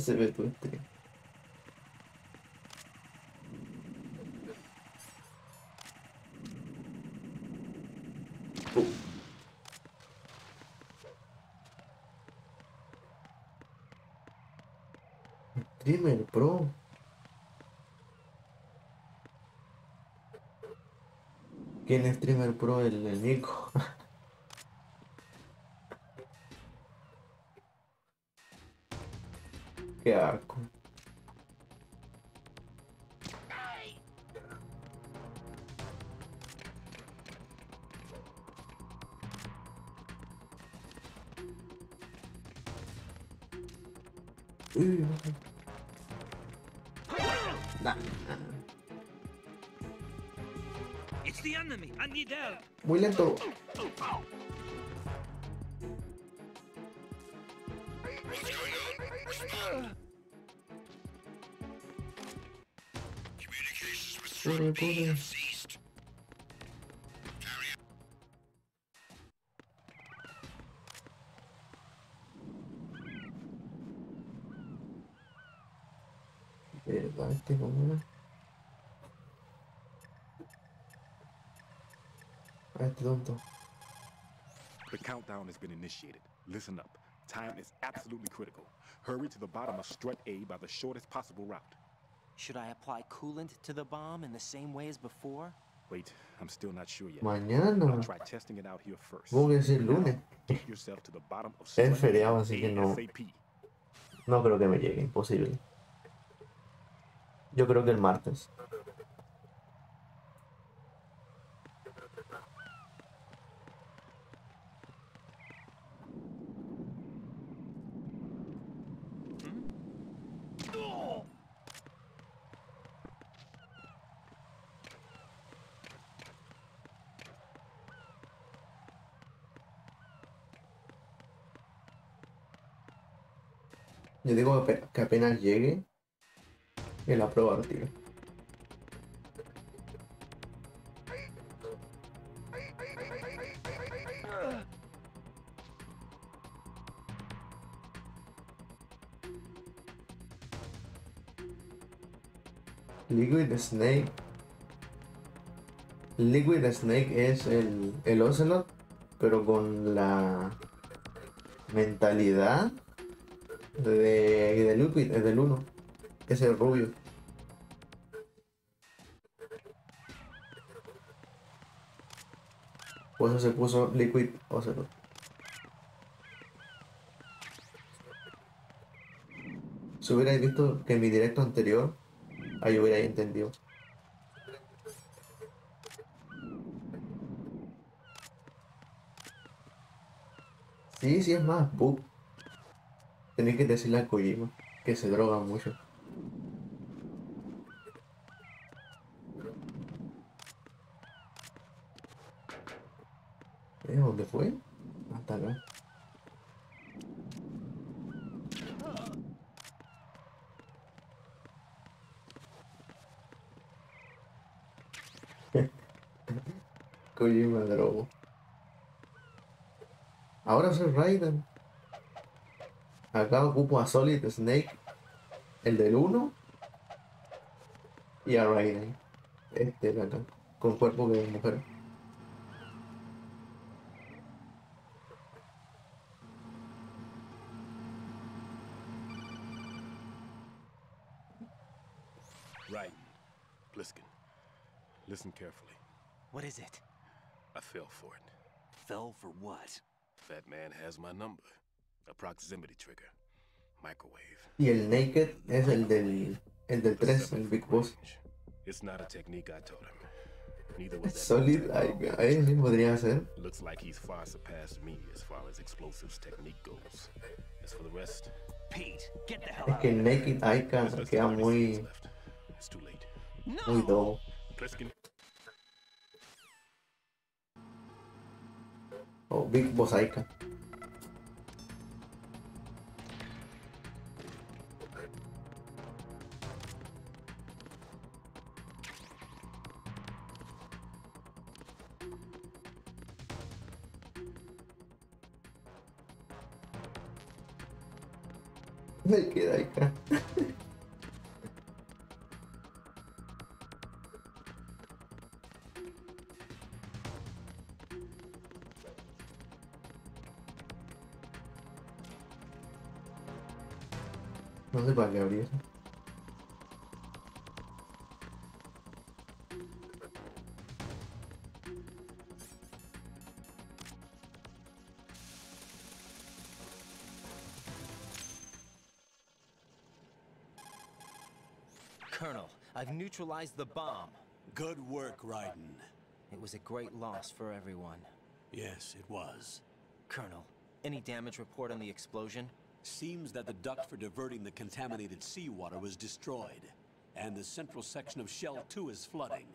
Se ve stream. Streamer Pro. ¿Quién es Streamer Pro? El, el Nico. Qué The countdown has been initiated. Listen up. Time is absolutely critical. Hurry to the bottom of strut A by the shortest possible route. Should I apply coolant to the bomb in the same way as before? Wait, I'm still not sure yet. Mañana. I'll try testing it out here first. Supongo que es el lunes. Get yourself to the bottom of Es strut feriado, así que no. No creo que me llegue, imposible. Yo creo que el martes. Yo digo que ape- que apenas llegue, prueba al tiro. Liquid Snake. Liquid Snake es el, el Ocelot, pero con la mentalidad de, de Liquid, es del 1. Es el rubio. Por eso se puso Liquid Ocelot. Si hubierais visto que en mi directo anterior, ahí hubierais entendido. Sí, sí, es más, bug. Tenéis que decirle a Kojima que se droga mucho. ¿Eh? ¿Dónde fue? Hasta acá. Kojima drogo. Ahora soy Raiden. Acá ocupo a Solid Snake, el del 1, y a Raiden. Este de acá, con cuerpo de mujer. Right. Pliskin. Listen carefully. What is it? I fell for it. Fell for what? That man has my number. A proximity trigger. Microwave. Y el Naked es el del, el del 3, el Big Boss. It's not a technique I told him. Neither was that Solid, ay, ay, sí podría ser. Looks like he's far surpassed me as far as explosives technique goes. As for the rest, Pete, get the hell Es out que of el. Naked Aika queda muy, it's too late. muy dobo. Pliskin, O Big Boss Aika. I've neutralized the bomb. Good work, Raiden. It was a great loss for everyone. Yes, it was. Colonel, any damage report on the explosion? Seems that the duct for diverting the contaminated seawater was destroyed, and the central section of Shell 2 is flooding.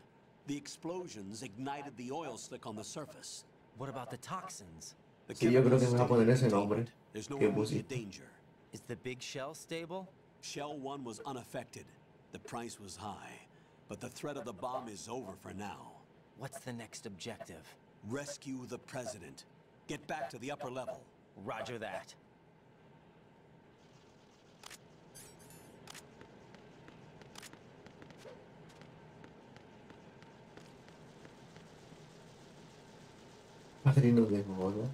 The explosions ignited the oil slick on the surface. What about the toxins? The Sí, yo creo que chemicals me va a stay poner ese nombre There's no immediate danger. Is the big shell stable? Shell 1 was unaffected. The price was high, but the threat of the bomb is over for now. What's the next objective? Rescue the president. Get back to the upper level. Roger that. Padrino de moda.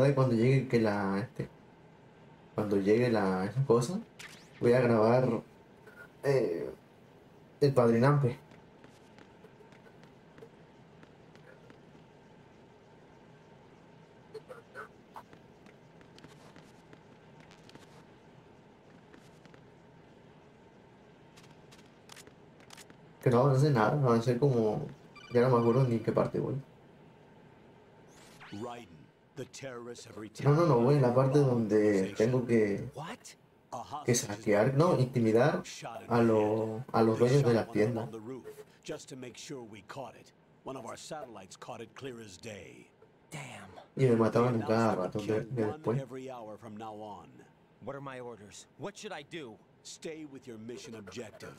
Verdad cuando llegue que la este cuando llegue la esa cosa voy a grabar eh, el padrinampe. Que no avancé nada, avancé como. Ya no me acuerdo ni qué parte voy. No, retaliated. no, no, voy en la parte donde tengo que, What? A que hostage has saquear, no, intimidar shot in a, the los head. a los They dueños de shot la one of them tienda. on the roof, just to make sure we caught it. One of our satellites caught it clear as day. Damn. Y me They mataban en announced cada they would rato de, kill de one después. every hour from now on. What are my orders? What should I do? Stay with your mission objective.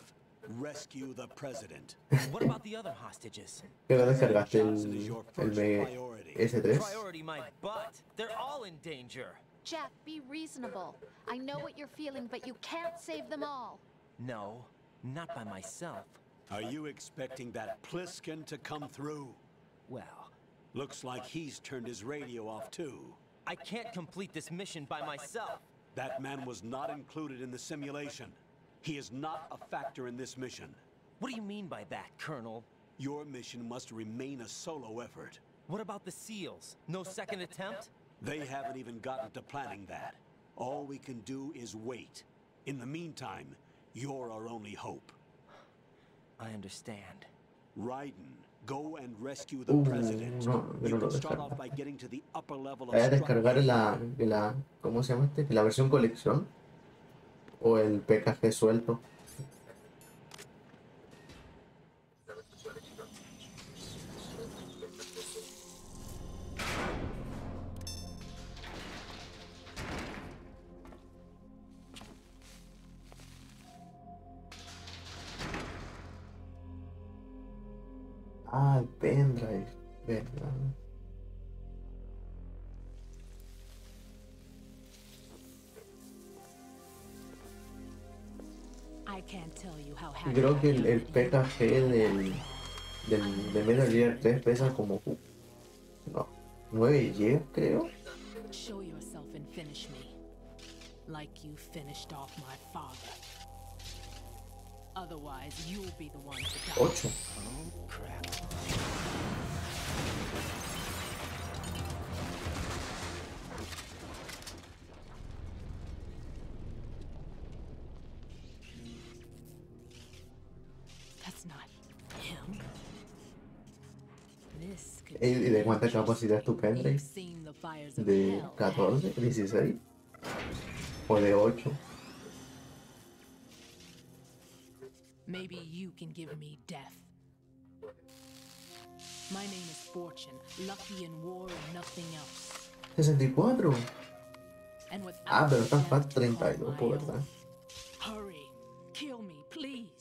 Rescue the president. What about the other hostages? ¿Qué lo descargaste Johnson is el, your el first me- priority. S3? My butt. They're all in danger. Jeff, be reasonable. I know what you're feeling, but you can't save them all. No, not by myself. Are you expecting that Pliskin to come through? Well, Looks like he's turned his radio off too. I can't complete this mission by myself. That man was not included in the simulation. He is not a factor in this mission. What do you mean by that, Colonel? Your mission must remain a solo effort. What about the SEALs? No second attempt? They haven't even gotten to planning that. All we can do is wait. In the meantime, you're our only hope. I understand. Raiden, go and rescue the Uh, president. no, you can start off by getting to the upper level of Voy a Strut descargar la, la. ¿Cómo se llama este? La versión colección. O el PKG suelto. Creo que el, el PKG del, del de Metal Gear 3 pesa como no, 9 GB creo. Show yourself and finish me. Like you finished off my father. Otherwise, you'll be the one to die. 8. Oh, crap. De cuánta capacidad es tu pendrive? ¿De hell. 14? ¿16? ¿O de 8? Maybe you can give me death. My name is Fortune, lucky in war and nothing else. 64. And without Ah, pero está death FAT to call 32, my por verdad. Hurry, kill me, please.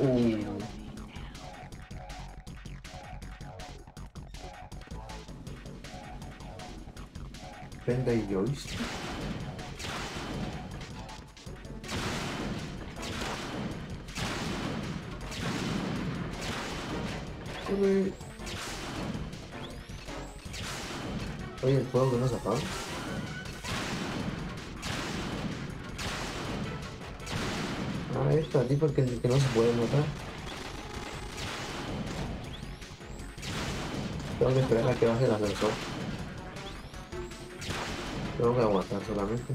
Uh. Pendrive joystick. Uy. Oye, el juego que no se apaga. Ah, esta tipo que, que no se puede notar. Tengo que esperar a que baje el ascensor. Tengo que aguantar solamente.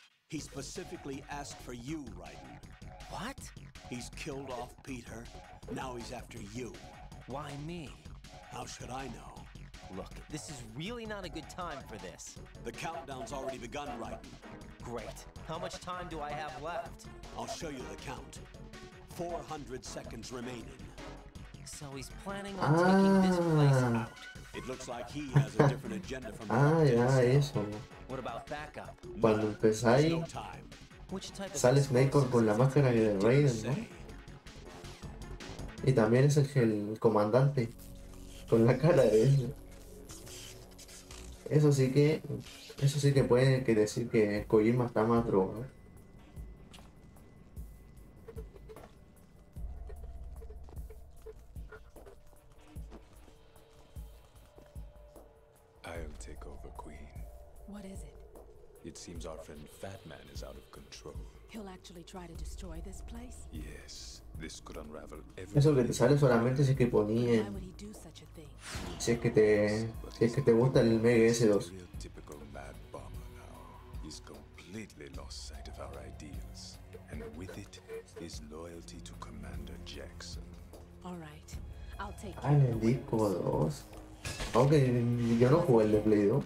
He specifically asked for you, Raiden. What? He's killed off Peter. Now he's after you. Why me? How should I know? Look, this is really not a good time for this. The countdown's already begun, Raiden. Great. How much time do I have left? I'll show you the count. 400 seconds remaining. So he's planning on taking this place Ah, out. It looks like he has a different agenda from ah, Dark ya, eso. What about backup? Cuando empezáis, No time. Which type of sale Snake con, la máscara de Raiden, ¿no? Y también es el, el comandante, con la cara de él. Eso sí que, eso sí que puede que decir que Kojima está más drogado. Seems our friend Fat Man is out of control. He'll actually try to destroy this place? Yes, this could unravel Eso que te everything. sale solamente si es que ponía Why en- would he do such a thing? si es que te, si es que te gusta el Mega S2. Typical mad bomber now. He's completely lost sight of our ideals. And with it, his loyalty to Commander Jackson. All right, I'll take Ah, en el disco 2. Aunque yo no jugué el de Play 2.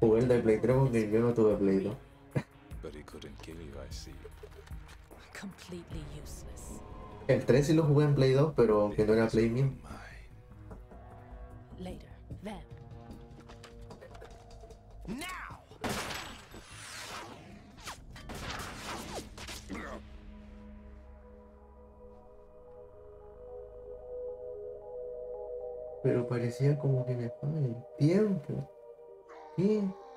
Jugué el de Play 3 porque yo no tuve Play 2. But he couldn't kill you, I see. completely useless. El 3 sí lo jugué en Play 2, pero que no era Play mío. Later, then. Now! Pero parecía como que me fue el tiempo. 嗯。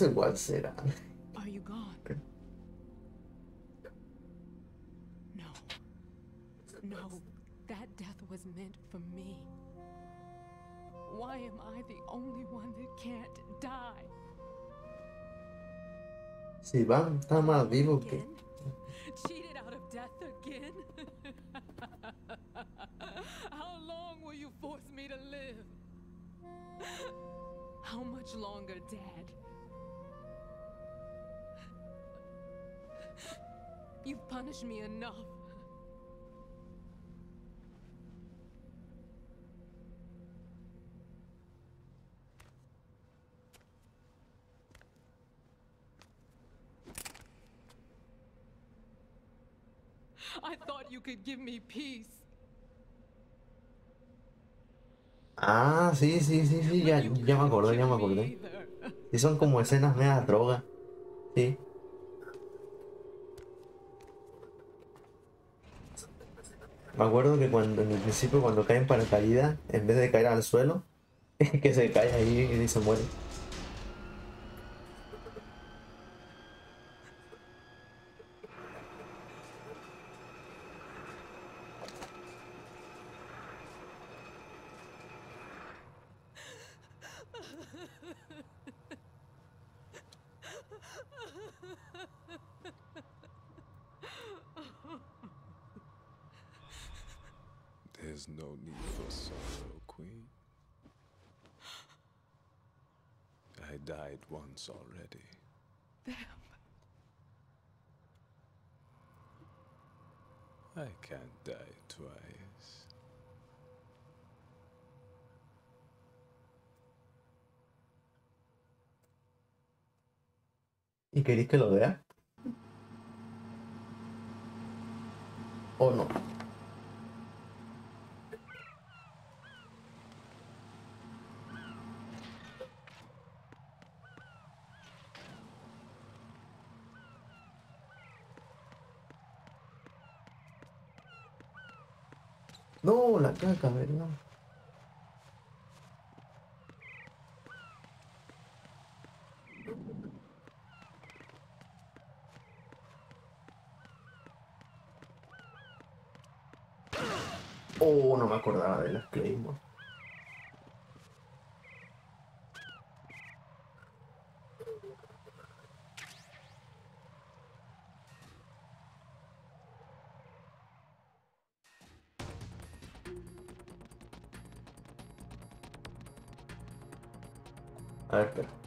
¿Qué? No sé cuál será. Are you gone? No. No, that death was meant for me. Why am I the only one that can't die? Si Vamp está más vivo que. Cheated out of death again? How long will you force me to live? How much longer, Dad? You've punished me enough. I thought you could give me peace. Ah, sí, sí, sí, sí, ya, ya me acordé, ya me acordé. Y son como escenas medias droga. Sí. Me acuerdo que cuando en el principio cuando caen para caída, en vez de caer al suelo, que se cae ahí y se muere. ¿Y queréis que lo vea? ¿O no? No, la caca, ¿verdad? Oh, no me acordaba de las Claymore. A ver, espera.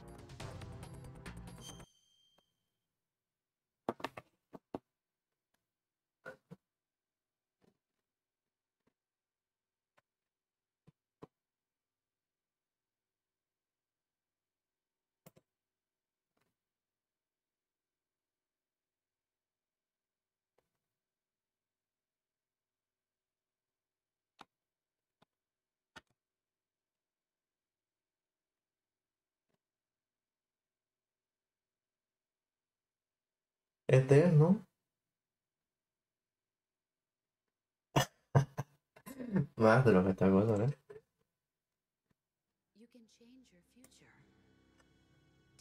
Este es, ¿no? Más de lo que esta cosa, ¿eh? You can change your future.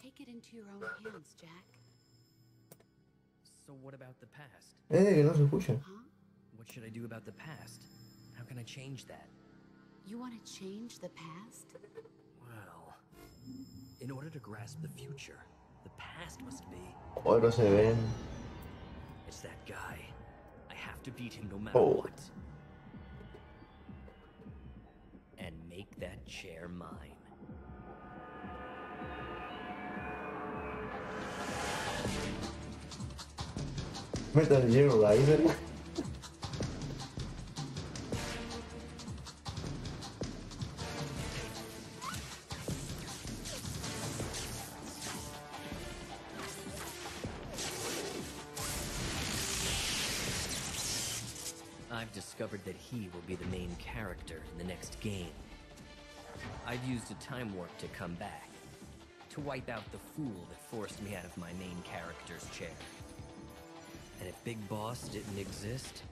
Take it into your own hands, Jack. So what about the past? Eh, que no se escucha. What should I do about the past? How can I change that? You want to change the past? Well, in order to grasp the future, the past must be. Ahora se ven. It's that guy. I have to beat him no matter Oh. what. And make that chair mine. Metal Gear Rising. In the next game. I've used a time warp to come back, to wipe out the fool that forced me out of my main character's chair. And if Big Boss didn't exist,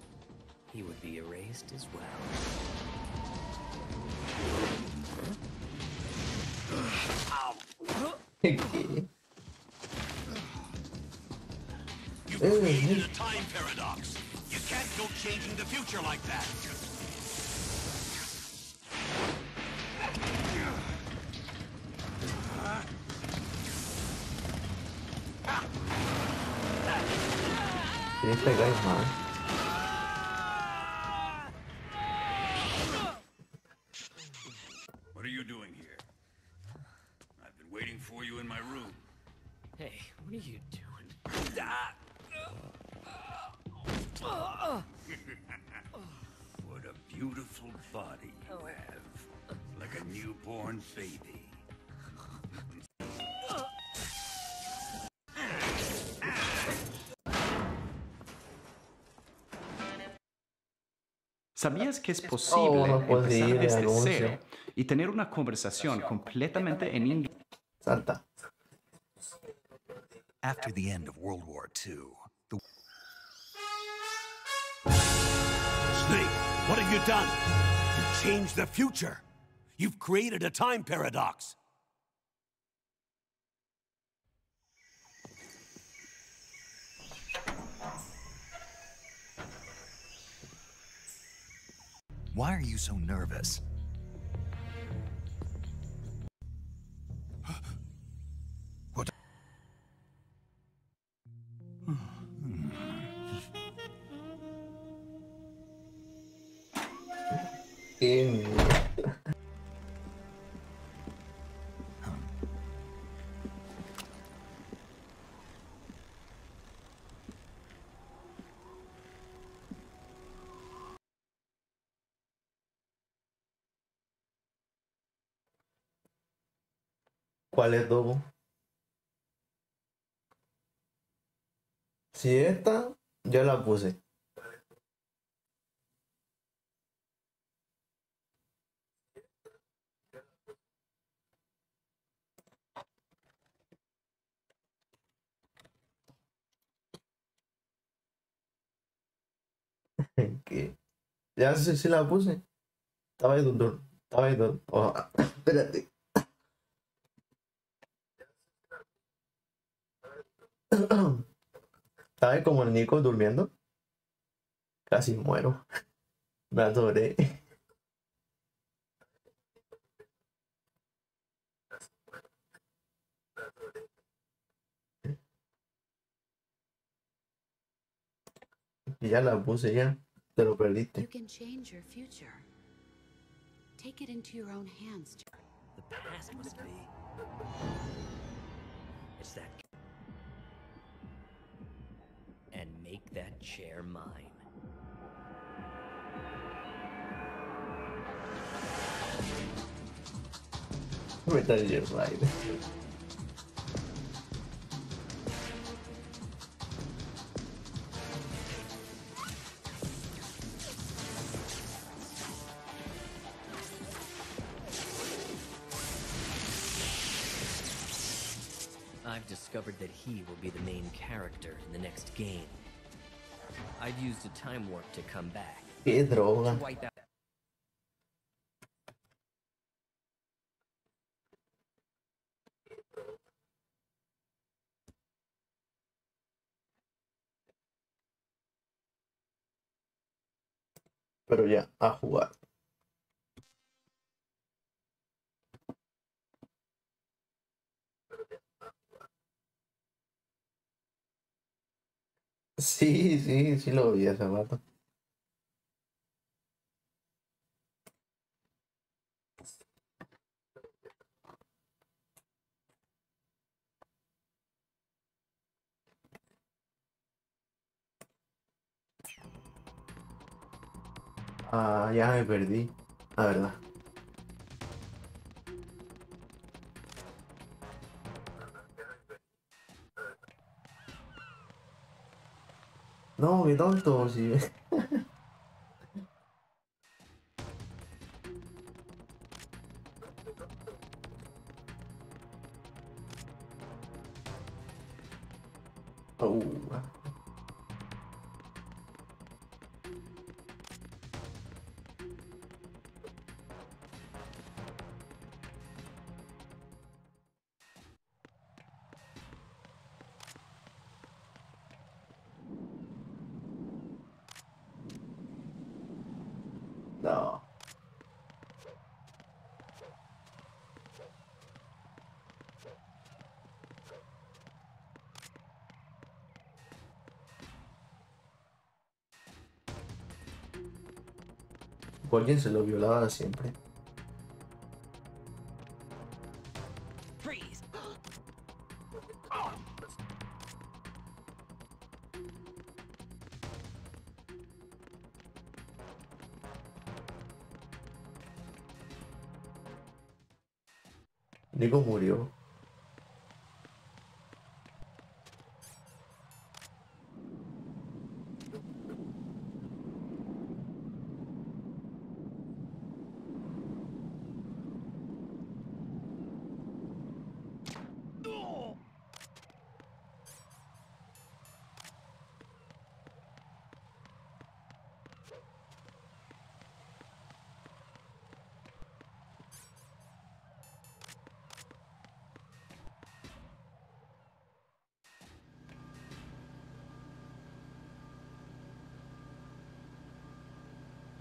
he would be erased as well. you created a time paradox. You can't go changing the future like that. Este guy es mal. ¿Sabías que es Oh, posible no puedo empezar desde anuncio. cero y tener una conversación completamente en inglés? Salta. After the end of World War II, the Snake, what have you done? You changed the future. You've created a time paradox. Why are you so nervous? What? Qué ¿Cuál es? Si esta, yo la puse. ¿Qué? Ya sé si la puse. Estaba ahí, estaba ahí, oh, espérate. Estaba ahí como el Nico durmiendo. Casi muero. Me atoré. Ya la puse ya. Te lo You perdiste. can change your future. Take it into your own hands. The past must be. It's that. Make that chair mine. Gear Ride. I've discovered that he will be the main character in the next game. I've used a time warp to come back. Qué droga. To wipe out. Pero ya, a jugar. Sí, sí, sí lo vi hace rato. Ah, ya me perdí. La verdad. No, qué tonto, sí. Oh. Alguien se lo violaba siempre. Nico murió.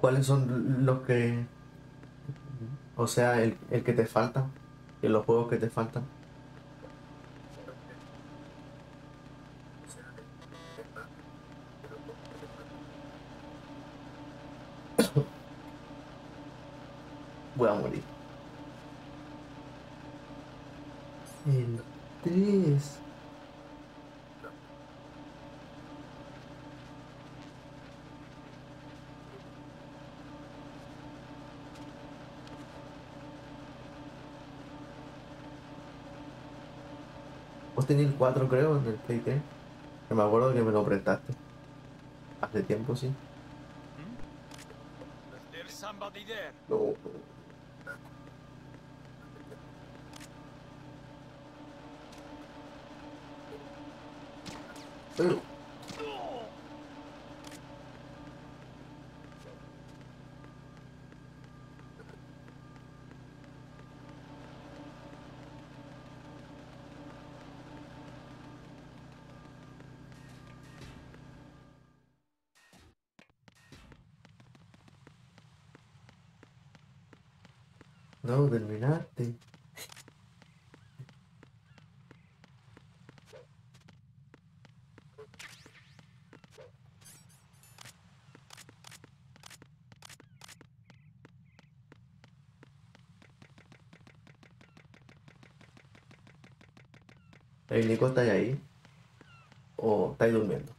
¿Cuáles son los que... O sea, el, el que te falta? Y los juegos que te faltan. Voy a morir. El 3. Vos tenías el 4 creo en el Play 3. Que me acuerdo que me lo prestaste. Hace tiempo, sí. There. No. Pero- No, terminaste. ¿El Nico está ahí? ¿O estáis durmiendo?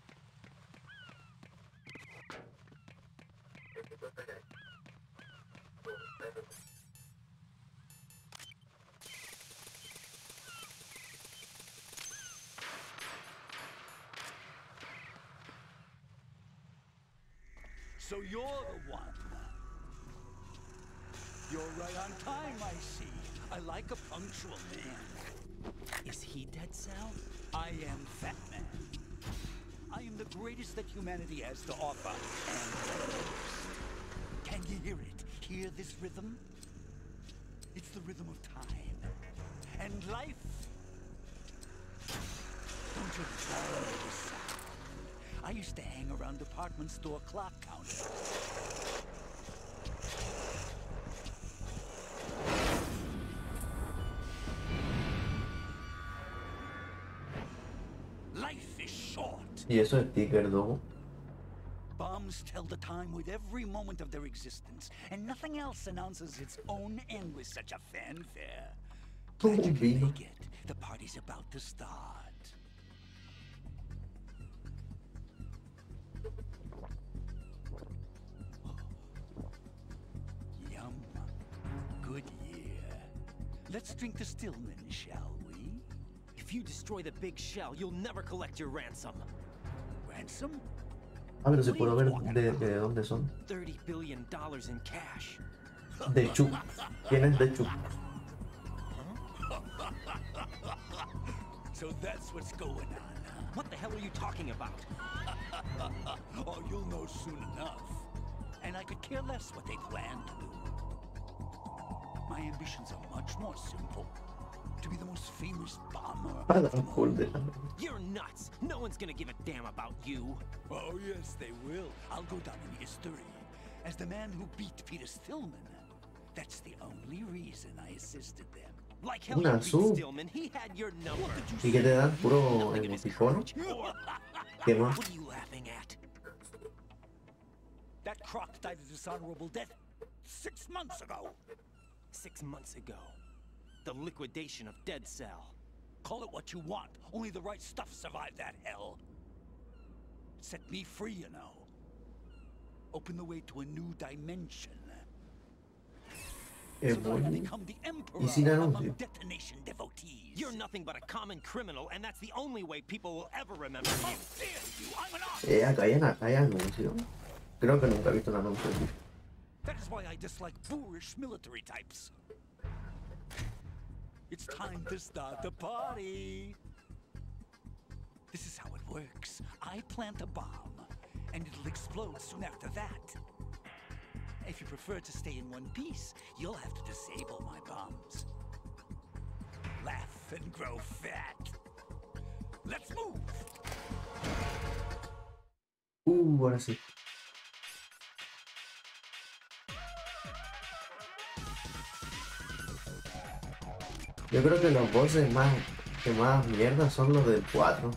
Used to hang around department store clock counters. Life is short. ¿Y eso es sticker, Dogo? Bombs tell the time with every moment of their existence, and nothing else announces its own end with such a fanfare. Glad you can make it. The party's about to start. Let's drink to Stillman, shall we? If you destroy the big shell, you'll never collect your ransom. Ransom? Ah, pero se pudo ver de, de dónde son. $30 billion in cash. De Chuck. ¿Quién es de Chuck? So that's what's going on. What the hell are you talking about? oh, you'll know soon enough. And I could care less what they plan to do. My ambitions are much more simple. To be the most famous bomber. I Para joder. You're nuts. No one's gonna give a damn about you. Oh, yes, they will. I'll go down in history as the man who beat Peter Stillman. That's the only reason I assisted them. Like hell Una you beat sub. Stillman. He had your number. ¿Y qué te dan? ¿Puro emoticono? ¿Qué más? What are you laughing at? That croc died a dishonorable death. six months ago. Six months ago. The liquidation of Dead Cell. Call it what you want. Only the right stuff survived that hell. Set me free, you know. Open the way to a new dimension. So that I bueno. become the emperor among detonation devotees. You're nothing but a common criminal, and that's the only way people will ever remember you. Eh, acá hay, ana- hay anuncio. Creo que nunca he visto un anuncio. That is why I dislike boorish military types. It's time to start the party. This is how it works. I plant a bomb, and it'll explode soon after that. If you prefer to stay in one piece, you'll have to disable my bombs. Laugh and grow fat. Let's move! Uh, ahora sí. Yo creo que los bosses más que más mierda son los del 4.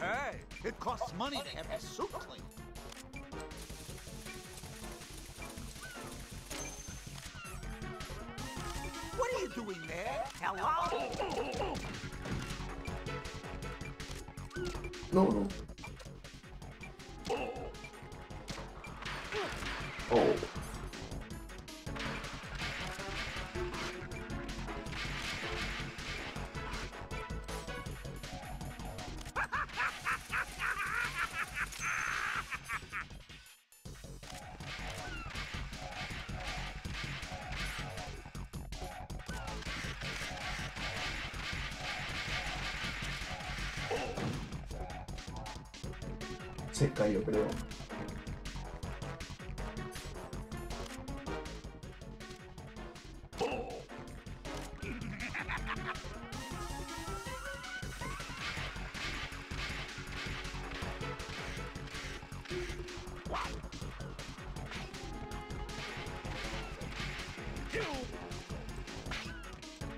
Hey, it costs money to have your suit cleaned. What are you doing there? Hello?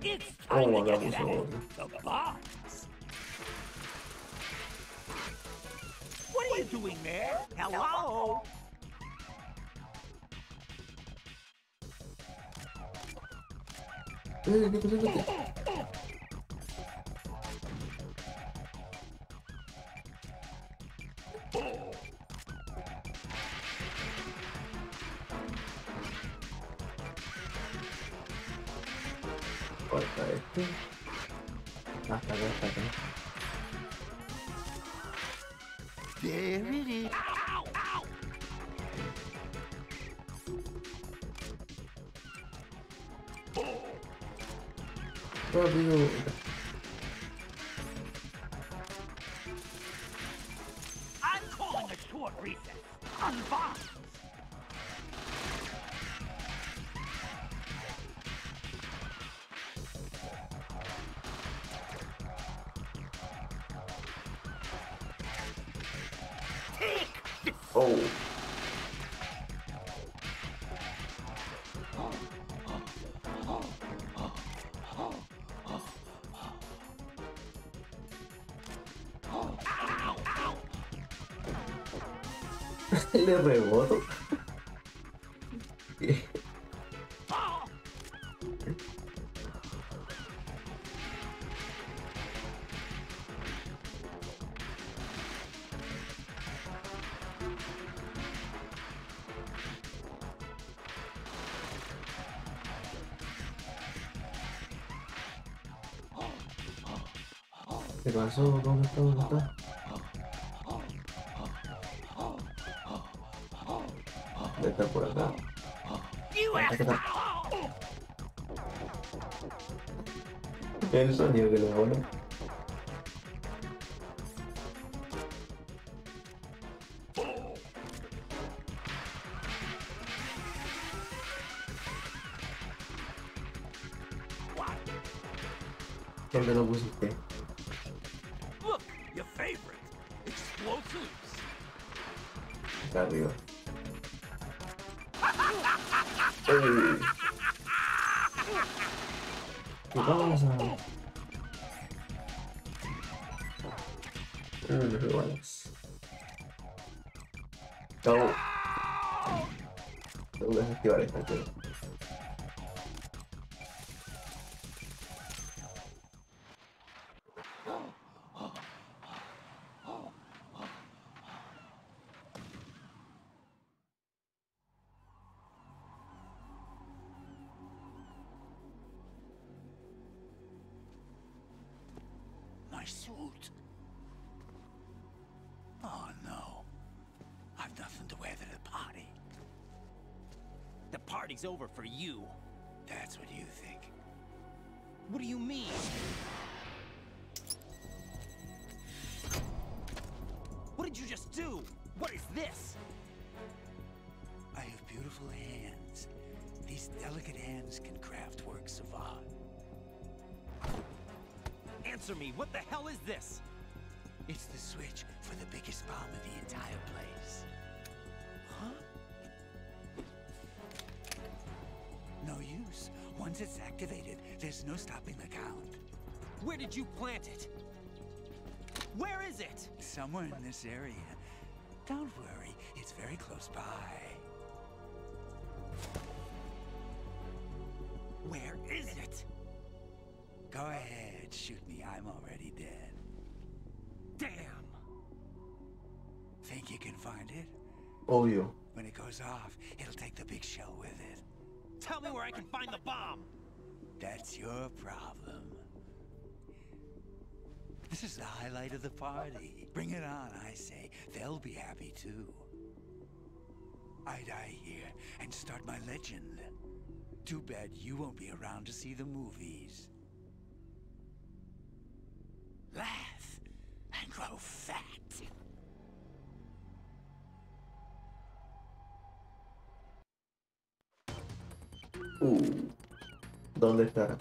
It's Oh, time to that get was at horrible. the bombs. What are you doing there? Hello? Le reboto. ¿Qué pasó? ¿Dónde está? ¿Dónde está? You Acá asked está. how. El sonido que le pone. ¿Dónde Tengo que Over for you. That's what you think. What do you mean? What did you just do? What is this? I have beautiful hands. These delicate hands can craft works of art. Answer me, what the hell is this? It's the switch for the biggest bomb in the entire place. Once it's activated, there's no stopping the count. Where did you plant it? Where is it? Somewhere in this area. Don't worry, it's very close by. Where is it? Go ahead, shoot me. I'm already dead. Damn! Think you can find it? Obvio. When it goes off, it'll take the big shell with it. Tell me where I can find the bomb! That's your problem. This is the highlight of the party. Bring it on, I say. They'll be happy too. I die here and start my legend. Too bad you won't be around to see the movies. Uh, ¿Dónde estará?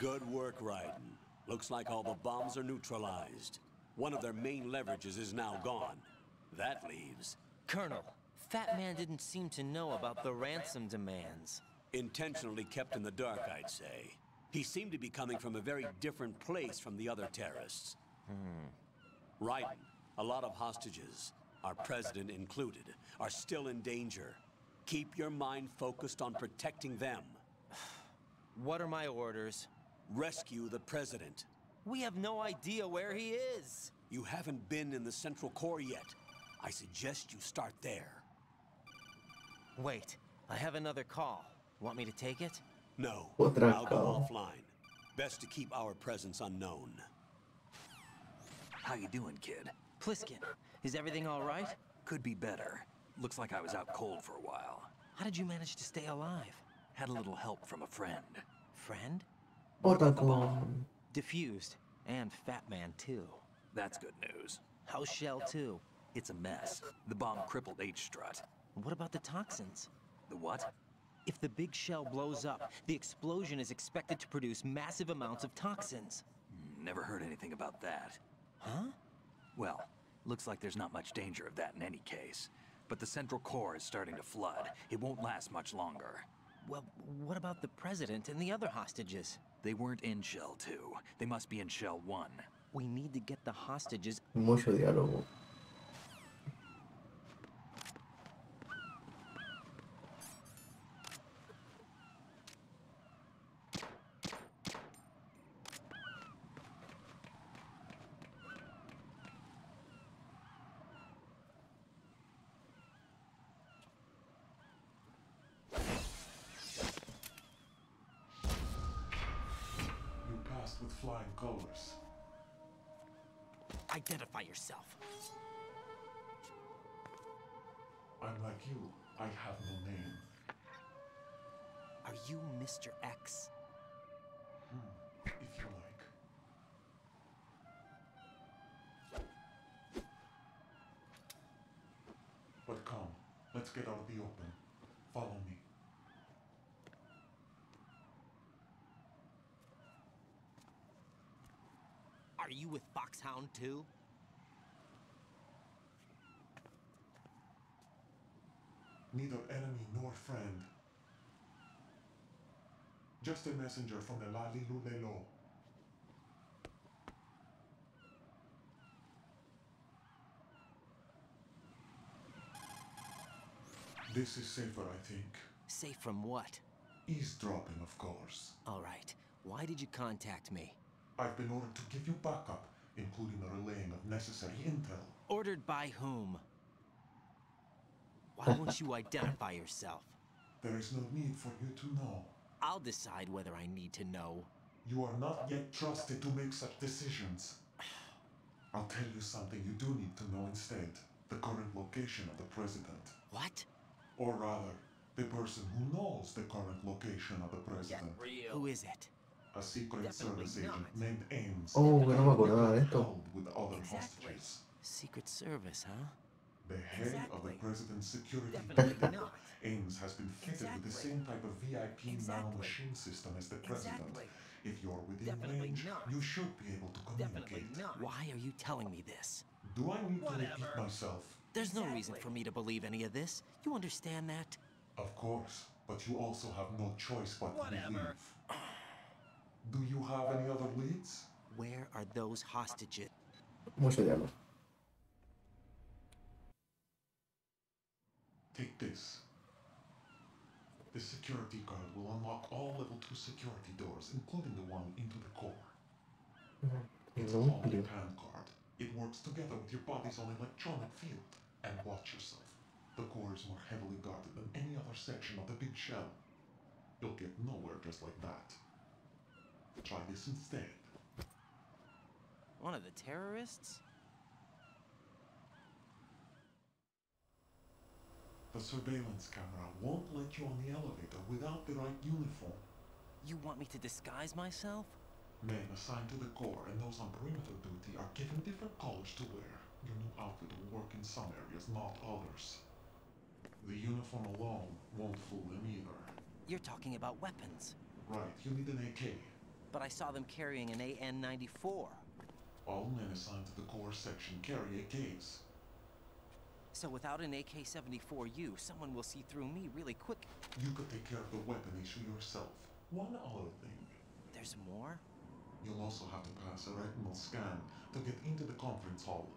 Good work, Raiden. Looks like all the bombs are neutralized. One of their main leverages is now gone. That leaves Colonel, Fat Man didn't seem to know about the ransom demands. intentionally kept in the dark, I'd say. He seemed to be coming from a very different place from the other terrorists. Hmm. Raiden, a lot of hostages, our president included, are still in danger. Keep your mind focused on protecting them. What are my orders? Rescue the president. We have no idea where he is. You haven't been in the Central Core yet. I suggest you start there. Wait, I have another call. Want me to take it? No, Otra I'll go offline. Best to keep our presence unknown. How you doing, kid? Pliskin, is everything all right? Could be better. Looks like I was out cold for a while. How did you manage to stay alive? Had a little help from a friend. Friend? Otra con. Diffused. And Fat Man, too. That's good news. How's Shell, too? It's a mess. The bomb crippled H-Strut. What about the toxins? The what? If the big shell blows up, the explosion is expected to produce massive amounts of toxins. Hmm, Never heard anything about that. Huh? Well, looks like there's not much danger of that in any case. But the central core is starting to flood. It won't last much longer. Well, what about the president and the other hostages? They weren't in Shell 2. They must be in Shell 1. We need to get the hostages. the open. Follow me. Are you with Foxhound too? Neither enemy nor friend. Just a messenger from the La-Li-Lu-Le-Lo. This is safer, I think. Safe from what? Eavesdropping, of course. All right. Why did you contact me? I've been ordered to give you backup, including the relaying of necessary intel. Ordered by whom? Why won't you identify yourself? There is no need for you to know. I'll decide whether I need to know. You are not yet trusted to make such decisions. I'll tell you something you do need to know instead. The current location of the president. What? Or rather, the person who knows the current location of the president. Who is it? A secret service agent named Ames. Oh, que no me acordaba de esto. with other hostages. Secret Service, huh? The head of the president's security Definitely not. Ames has been fitted with the same type of VIP Exactly. nanomachine system as the president. Exactly. If you're within Definitely range, not. you should be able to communicate. Why are you telling me this? Do I need to repeat myself? There's no reason for me to believe any of this. You understand that? Of course, but you also have no choice but to believe. Do you have any other leads? Where are those hostages? Mucho diálogo. Take this. The security card will unlock all level 2 security doors, including the one into the core. It's a No, folding tío. hand card. It works together with your body's own electronic field. And watch yourself. The core is more heavily guarded than any other section of the big shell. You'll get nowhere just like that. Try this instead. One of the terrorists? The surveillance camera won't let you on the elevator without the right uniform. You want me to disguise myself? Men assigned to the Core and those on perimeter duty are given different colors to wear. Your new outfit will work in some areas, not others. The uniform alone won't fool them either. You're talking about weapons. Right, you need an AK. But I saw them carrying an AN-94. All men assigned to the Core section carry AKs. So without an AK-74U, someone will see through me really quick. You could take care of the weapon issue yourself. One other thing. There's more? You'll also have to pass a retinal scan to get into the conference hall.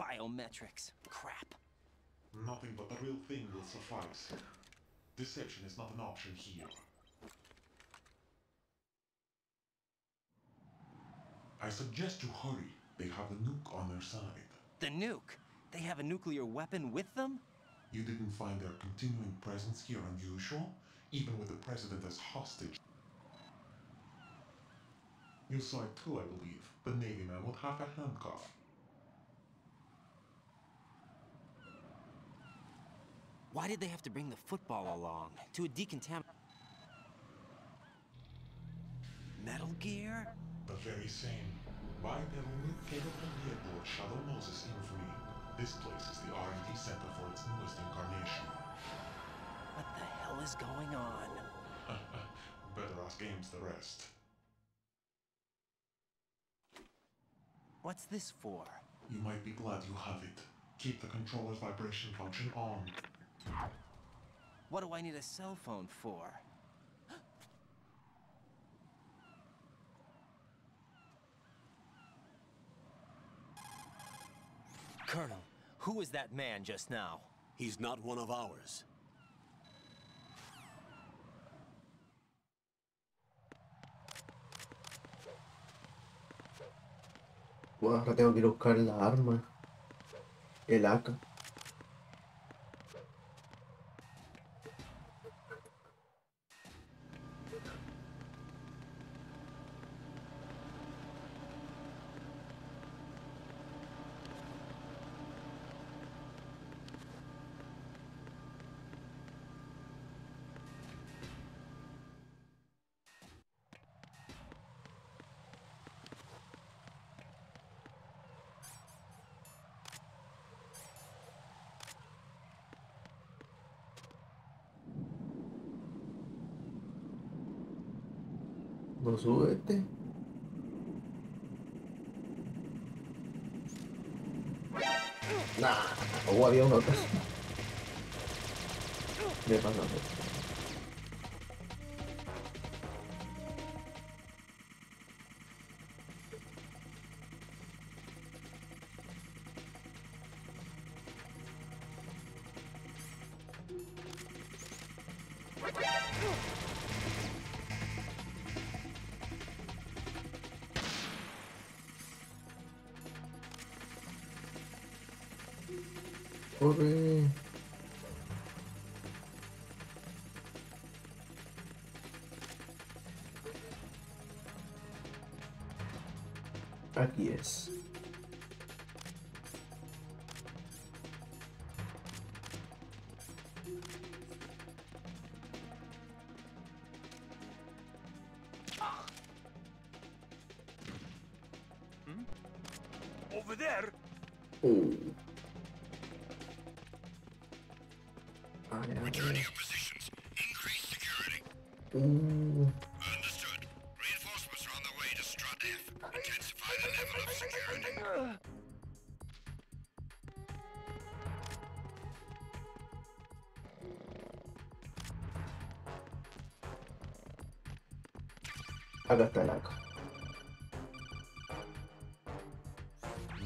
Biometrics. Crap. Nothing but the real thing will suffice. Deception is not an option here. I suggest you hurry. They have the nuke on their side. The nuke? They have a nuclear weapon with them? You didn't find their continuing presence here unusual, even with the president as hostage. You saw it too, I believe. The Navy man with half a handcuff. Why did they have to bring the football along? To a decontam... Metal Gear? The very same. Bipedal nuke capable vehicle of Shadow Moses infamy. This place is the R&D center for its newest incarnation. What the hell is going on? Better ask Games the rest. What's this for? You might be glad you have it. Keep the controller's vibration function on. What do I need a cell phone for? Colonel, who was that man just now? He's not one of ours. Bueno, ahora tengo que ir a buscar la arma. El AK. Este. Nah, o había uno atrás. Me pasa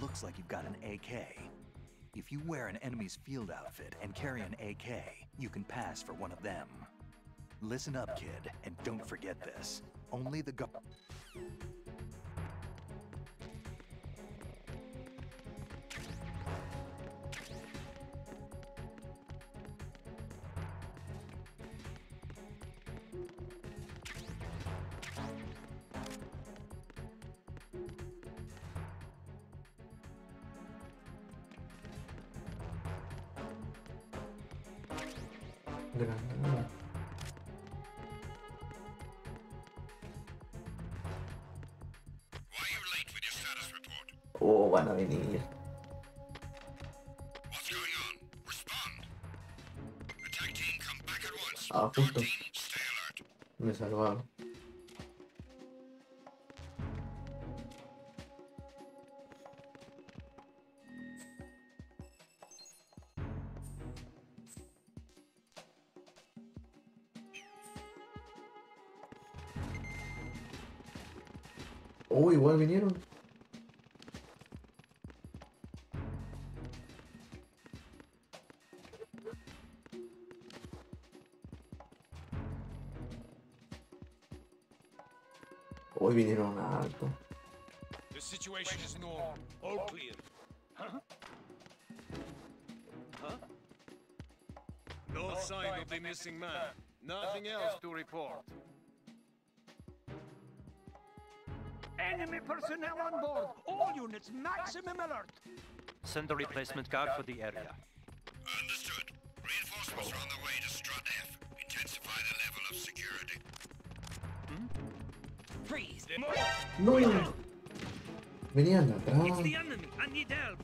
Looks like you've got an AK. If you wear an enemy's field outfit and carry an AK, you can pass for one of them. Listen up, kid, and don't forget this. Only the go- Ah, justo. Me salvaron. Oh, igual vinieron. Hoy vinieron a alto. The situation is normal. All clear. Huh? Huh? No sign of the missing man. Nothing else to report. Enemy personnel on board! All units, maximum alert! Send a replacement guard for the area. Understood. Reinforcements are on the way to Strut F. Intensify the level of security. No. Venían atrás. the enemy! I need help!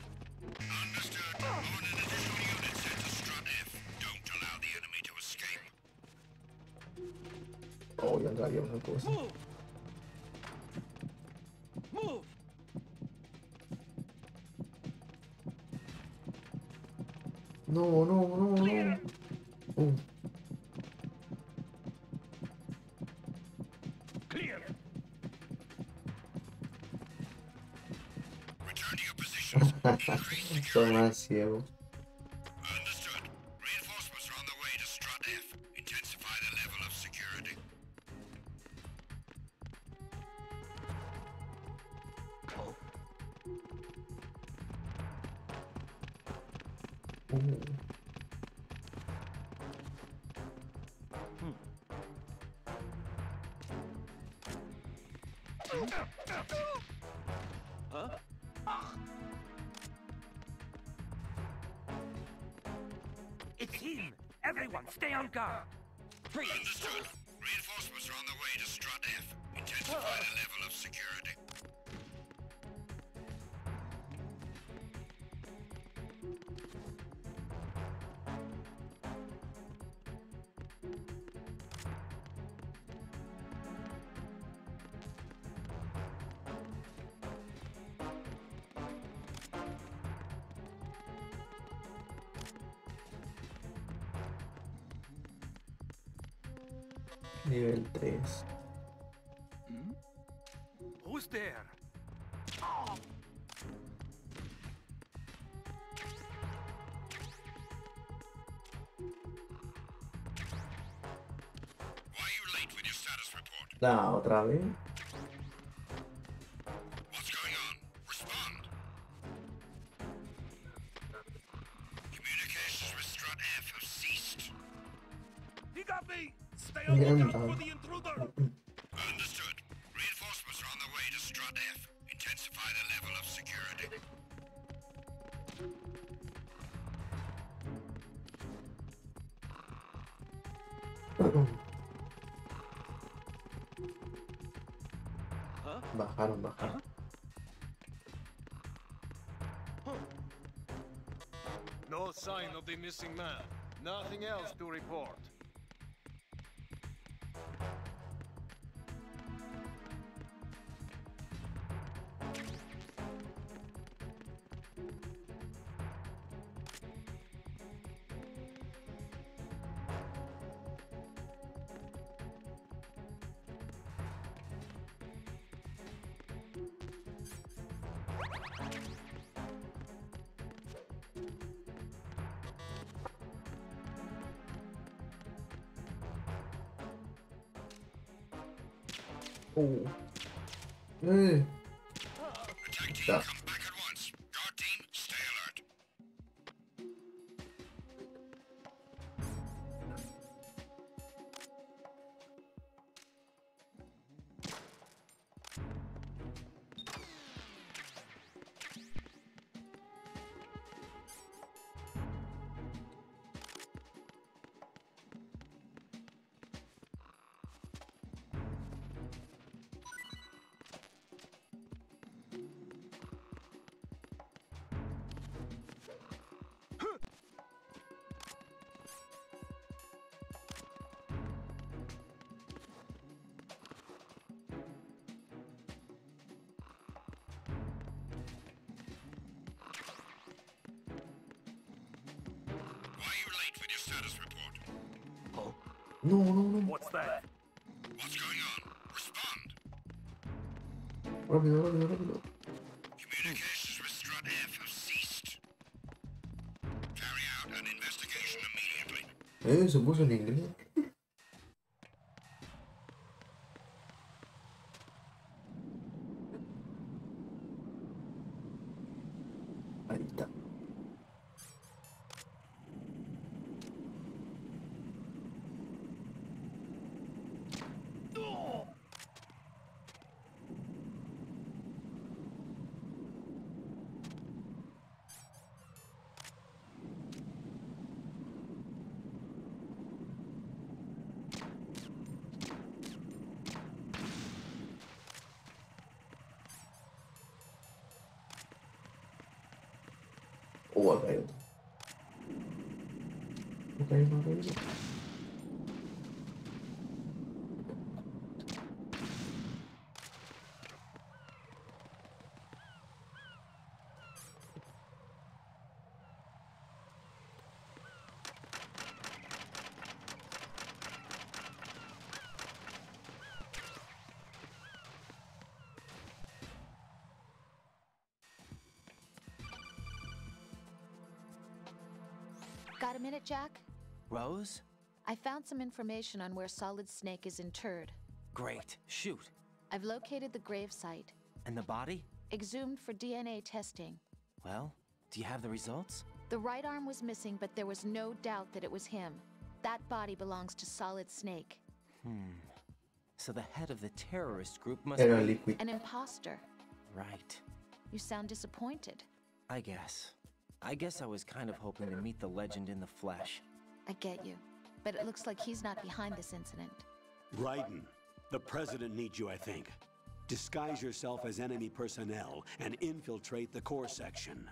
Tomás ciego. Everyone, there? Why are you late with your status report? La otra vez. Missing man. Nothing else to report. Oh. Eh. Ya. Status report? No, no, no. What's that? What's going on? Respond. Rápido, rápido, rápido. Communications with Strut F have ceased. Carry out an investigation immediately. Eh, se puso en inglés. Ahí está. Oh, acá hay otro. Acá hay uno, acá hay uno. Got a minute, Jack? Rose? I found some information on where Solid Snake is interred. Great. Shoot. I've located the grave site, And the body? exhumed for DNA testing. Well, do you have the results? The right arm was missing, but there was no doubt that it was him. That body belongs to Solid Snake. Hmm. So the head of the terrorist group must be... An imposter. Right. You sound disappointed. I guess. I guess I was kind of hoping to meet the legend in the flesh. I get you. But it looks like he's not behind this incident. Raiden, the president needs you, I think. Disguise yourself as enemy personnel and infiltrate the core section.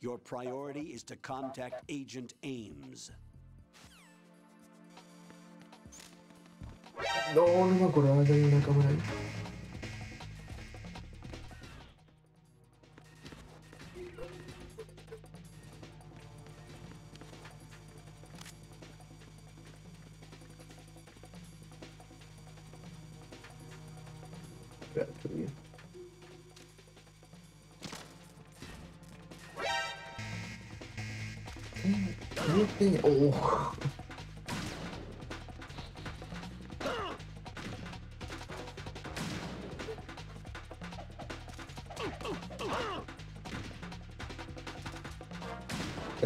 Your priority is to contact Agent Ames. No, no me acordaba que una cámara ahí. Espérate,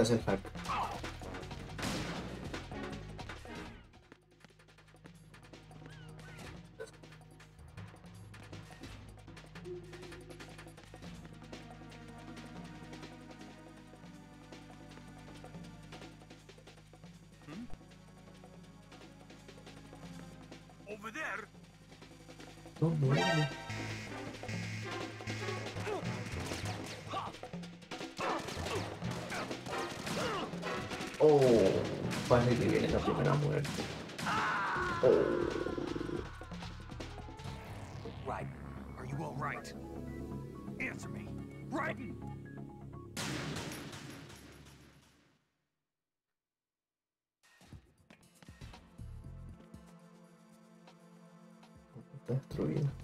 ¿Qué hace el hack? Parece que viene la primera muerte. Oh. Right. Are you all right? Answer me. Raiden! Está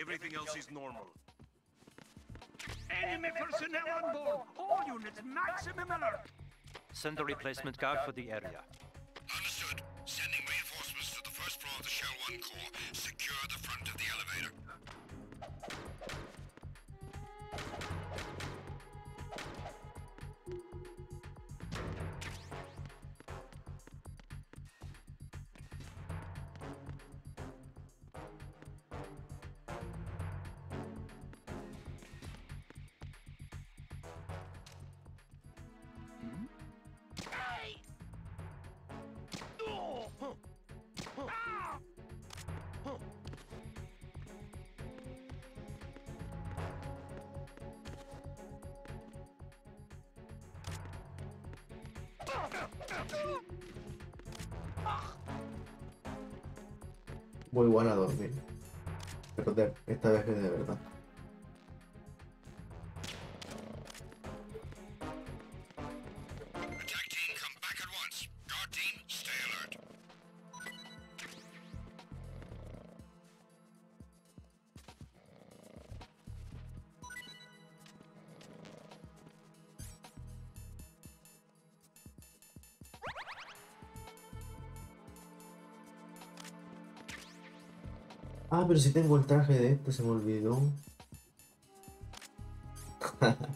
Everything else is normal. Enemy personnel on board! All units, maximum alert! Send a replacement guard for the area. Understood. Sending reinforcements to the first floor of the Shell 1 core. Secure the front of the elevator. Muy buena a dormir. Pero de- esta vez es de verdad. Ah, pero si tengo el traje de este, se me olvidó.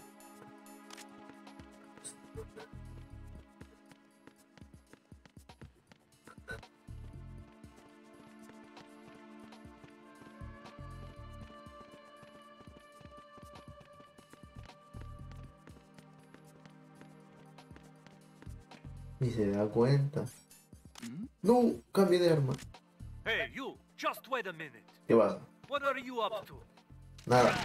Ni se da cuenta. No, cambie de arma. Hey, you! Just wait a minute. ¿Qué pasa? What are you up to? Nada.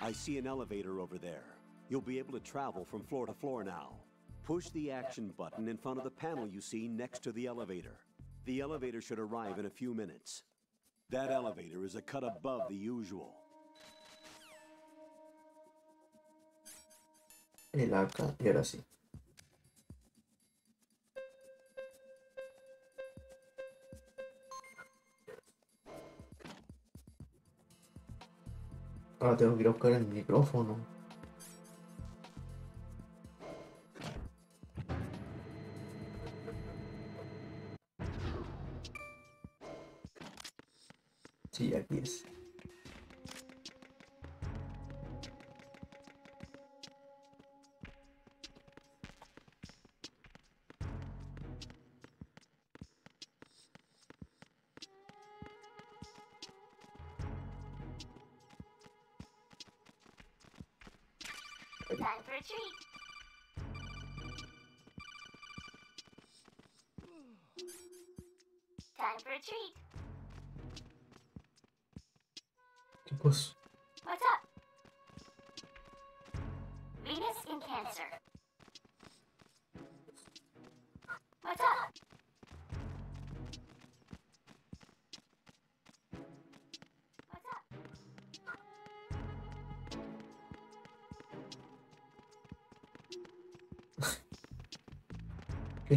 I see an elevator over there. You'll be able to travel from floor to floor now. Push the action button in front of the panel you see next to the elevator. The elevator should arrive in a few minutes. That elevator is a cut above the usual. El AK, y ahora sí. Ahora tengo que ir a buscar el micrófono.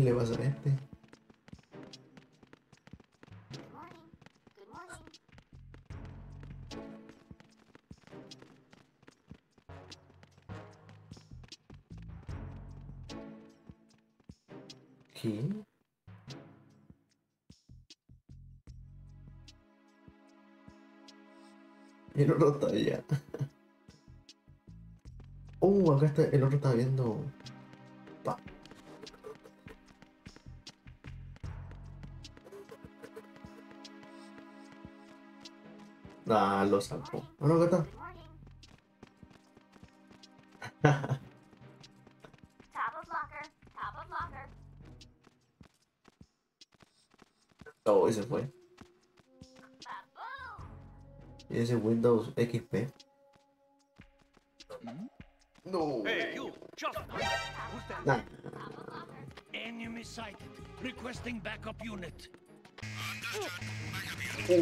Le pasa a este? Good morning. Good morning. ¿Qué? El otro está Lo sacó. Ah, no, acá Top of locker. Top of locker. está. Oh, ese fue. Y ese Windows XP. No. Hey, you! Just Nah. Enemy sighted. Requesting backup unit. ¿Qué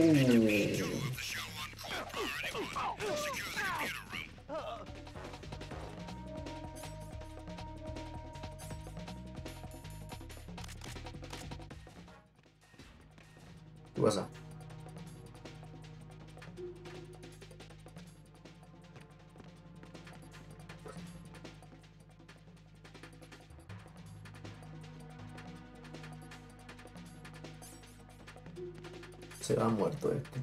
Se va muerto este.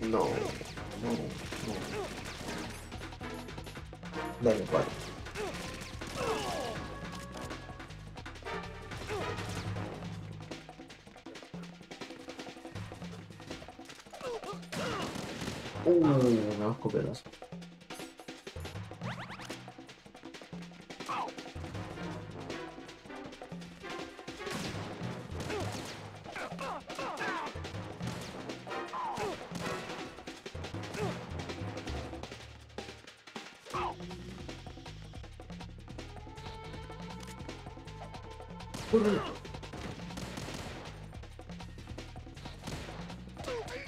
No, no, no. Dale, cuatro. Uh, me a escopetazo. Corre.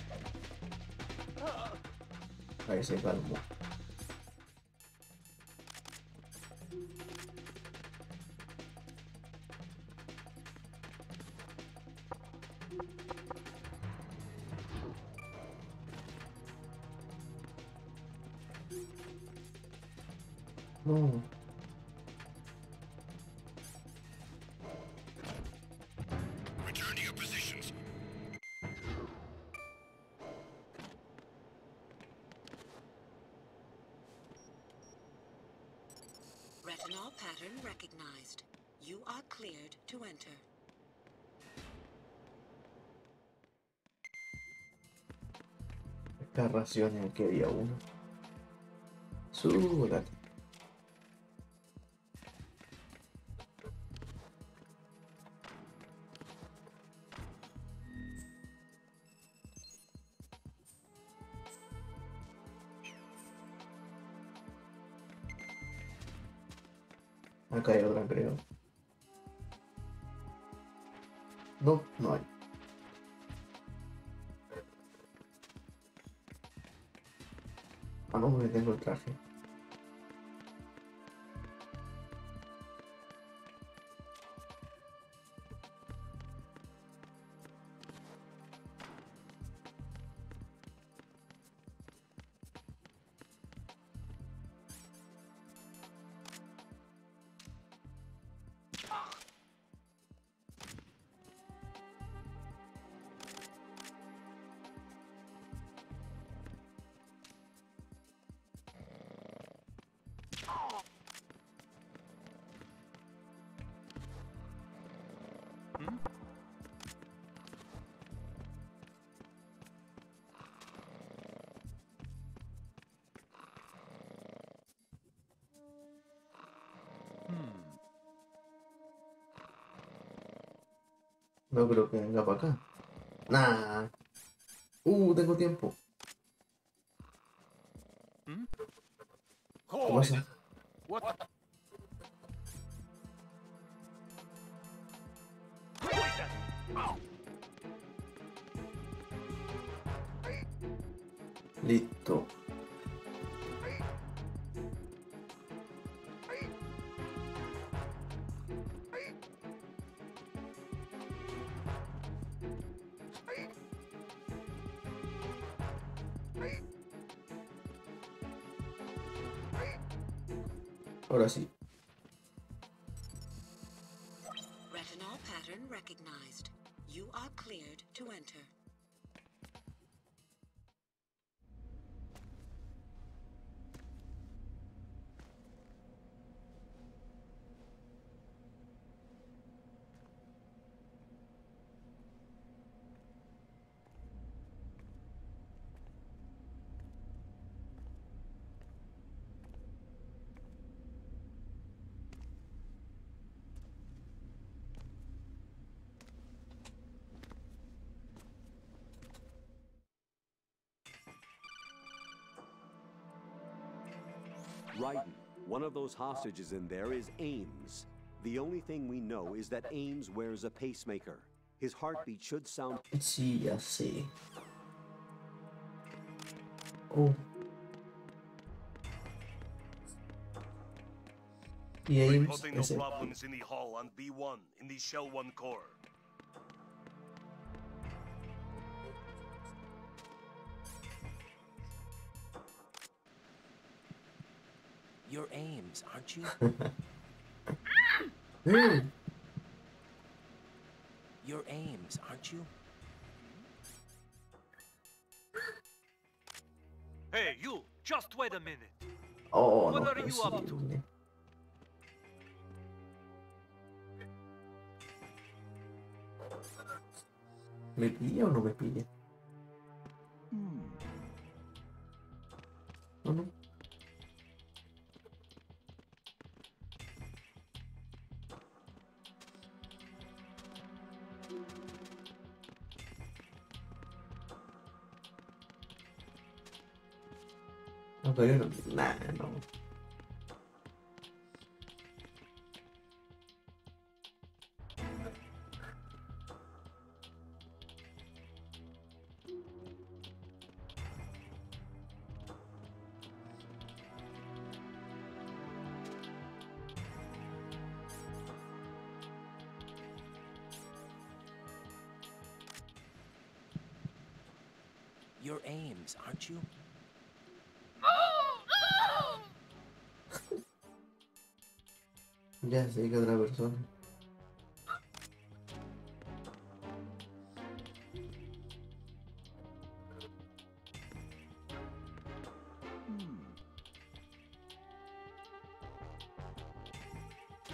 Ahí se calmó. Recognized. You are cleared to enter. Estas raciones aquí había uno. Súbate. No que venga para acá. Nah. Uh, tengo tiempo. Ahora sí. Raiden, one of those hostages in there is Ames. The only thing we know is that Ames wears a pacemaker. His heartbeat should sound. Sí, ya sé. Oh. Y Ames, Reporting no ese. problems in the hall on B1 in the Shell 1 core. You're Ames, aren't you? Mm. You're Ames, aren't you? Hey, you! Just wait a minute. Oh, What no are you up to? posible. ¿Me pilla o no me pilla? Ya que otra persona.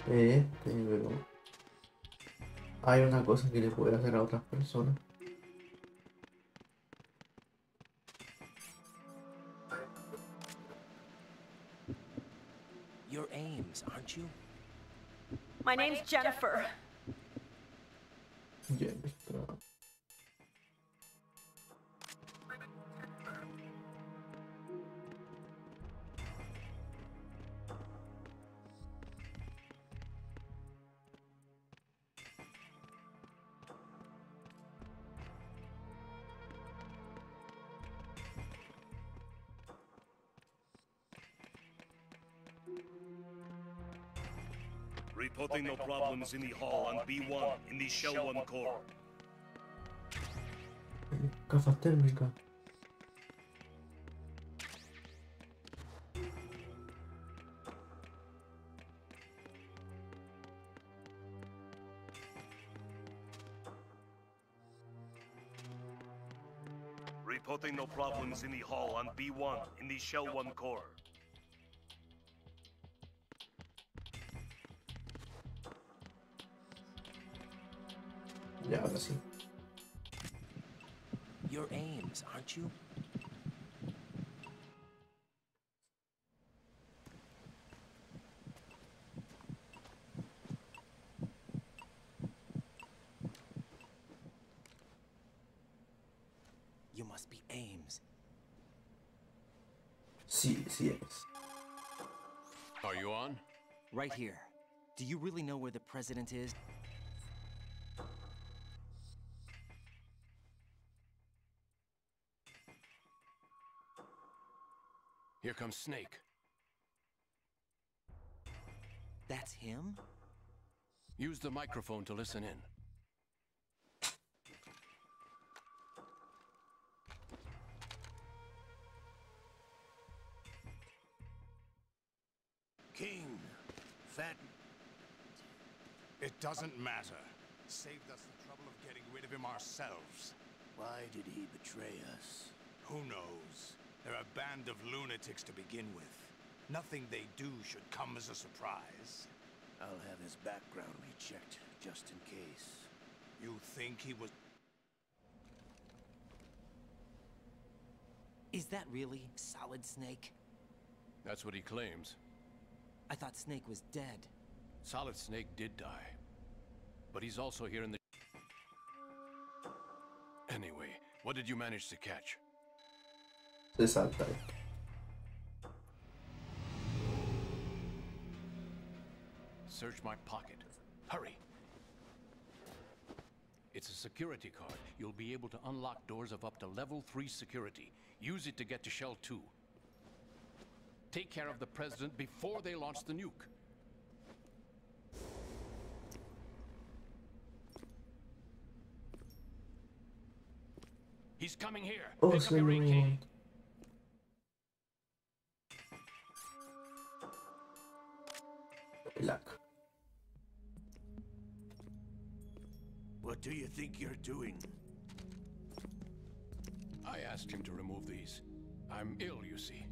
Este, pero hay una cosa que le puede hacer a otras personas. You're Ames, aren't you? My name's Jennifer. No problems in the hall on B1 in the Shell 1 core. Gafas térmicas. Reporting no problems in the hall on B1 in the Shell 1 core. you. You must be Ames. See, see Are you on? Right here. Do you really know where the president is? Comes Snake. That's him? Use the microphone to listen in. King, Fat. It doesn't matter. Saved us the trouble of getting rid of him ourselves. Why did he betray us? Who knows? They're a band of lunatics to begin with. Nothing they do should come as a surprise. I'll have his background rechecked, just in case. You think he was... Is that really Solid Snake? That's what he claims. I thought Snake was dead. Solid Snake did die. But he's also here in the... Anyway, what did you manage to catch? Se salta. Search my pocket. Hurry! It's a security card. You'll be able to unlock doors of up to level 3 security. Use it to get to Shell 2. Take care of the President before they launch the nuke. He's coming here. Oh, Pick think you're doing? I asked him to remove these. I'm ill, you see.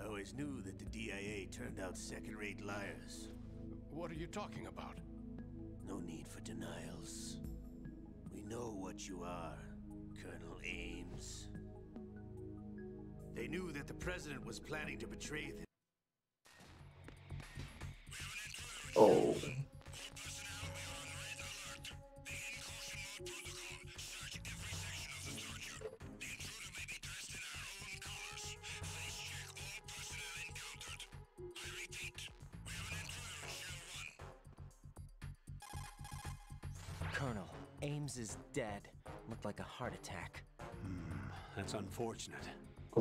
I always knew that the DIA turned out second-rate liars. What are you talking about? No need for denials. We know what you are, Colonel Ames. They knew that the President was planning to betray them. Oh. Dead. Looked like a heart attack. Hmm, that's unfortunate.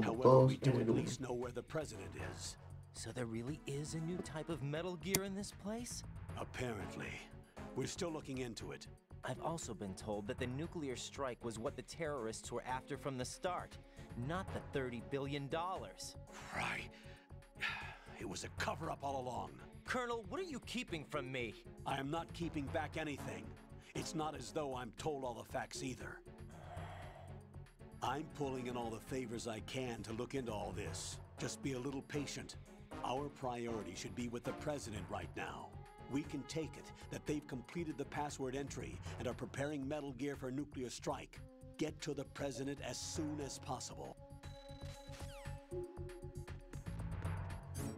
However, we do at least know where the president is. So there really is a new type of Metal Gear in this place? Apparently. We're still looking into it. I've also been told that the nuclear strike was what the terrorists were after from the start, not the $30 billion. Right. It was a cover-up all along. Colonel, what are you keeping from me? I am not keeping back anything. It's not as though I'm told all the facts either. I'm pulling in all the favors I can to look into all this. Just be a little patient. Our priority should be with the President right now. We can take it that they've completed the password entry and are preparing Metal Gear for nuclear strike. Get to the President as soon as possible.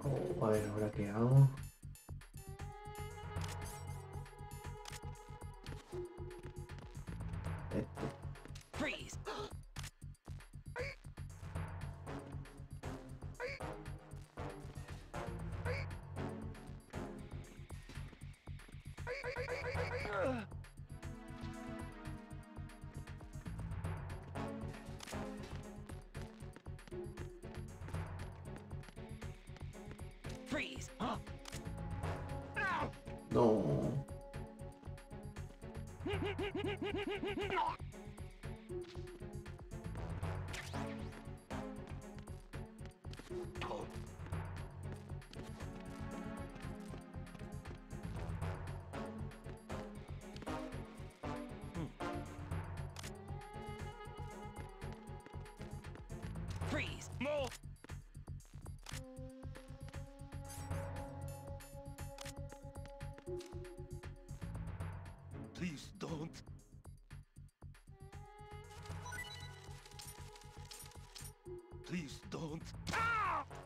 Oh.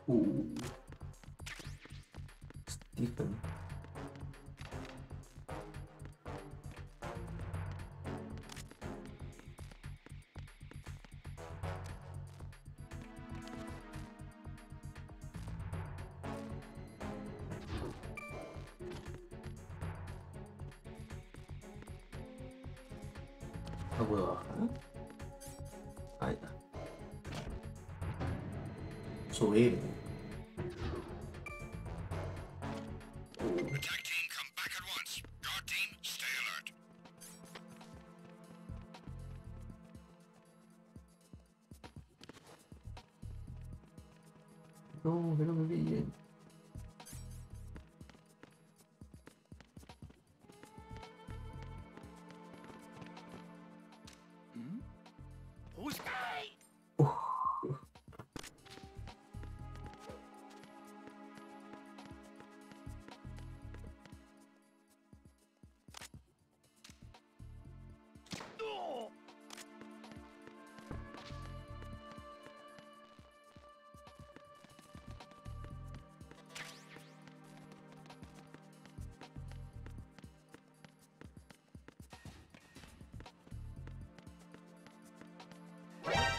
Oh. Stephen. 아 뭐야? 응? Subir.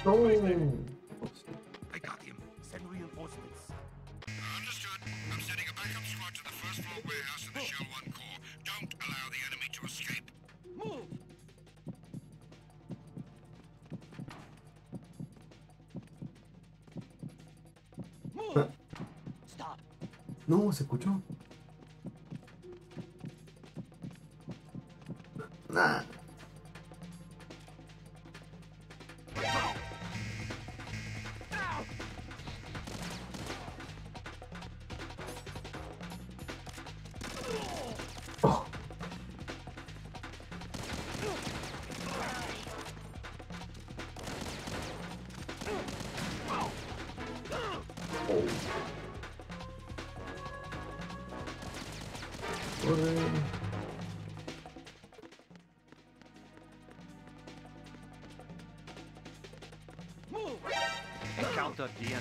No. I got him. Send reinforcements. Understood. I'm sending a backup squad to the first floor warehouse in the Shell 1 core. Don't allow the enemy to escape. Move! Move! Stop. No, se escuchó.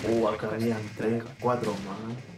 Uh, acá habían tres, cuatro más.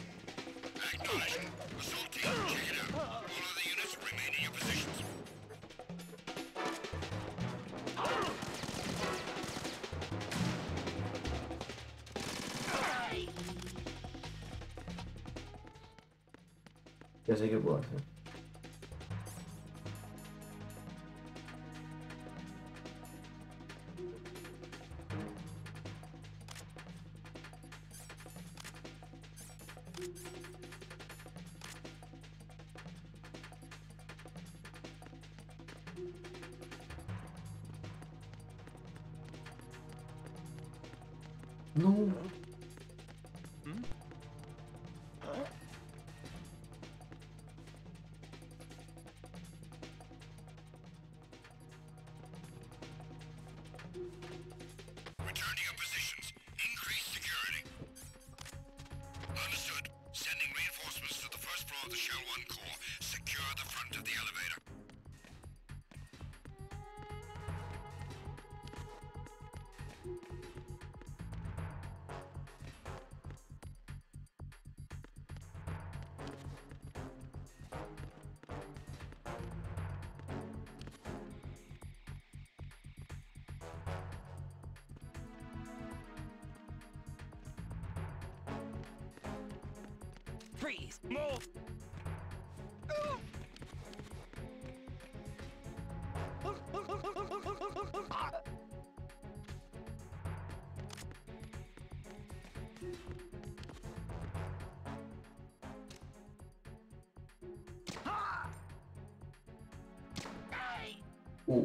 Uh.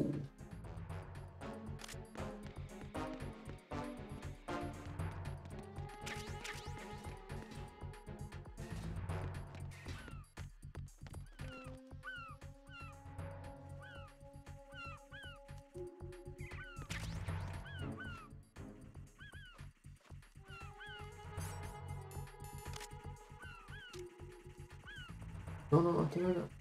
No, no, no, aquí no era.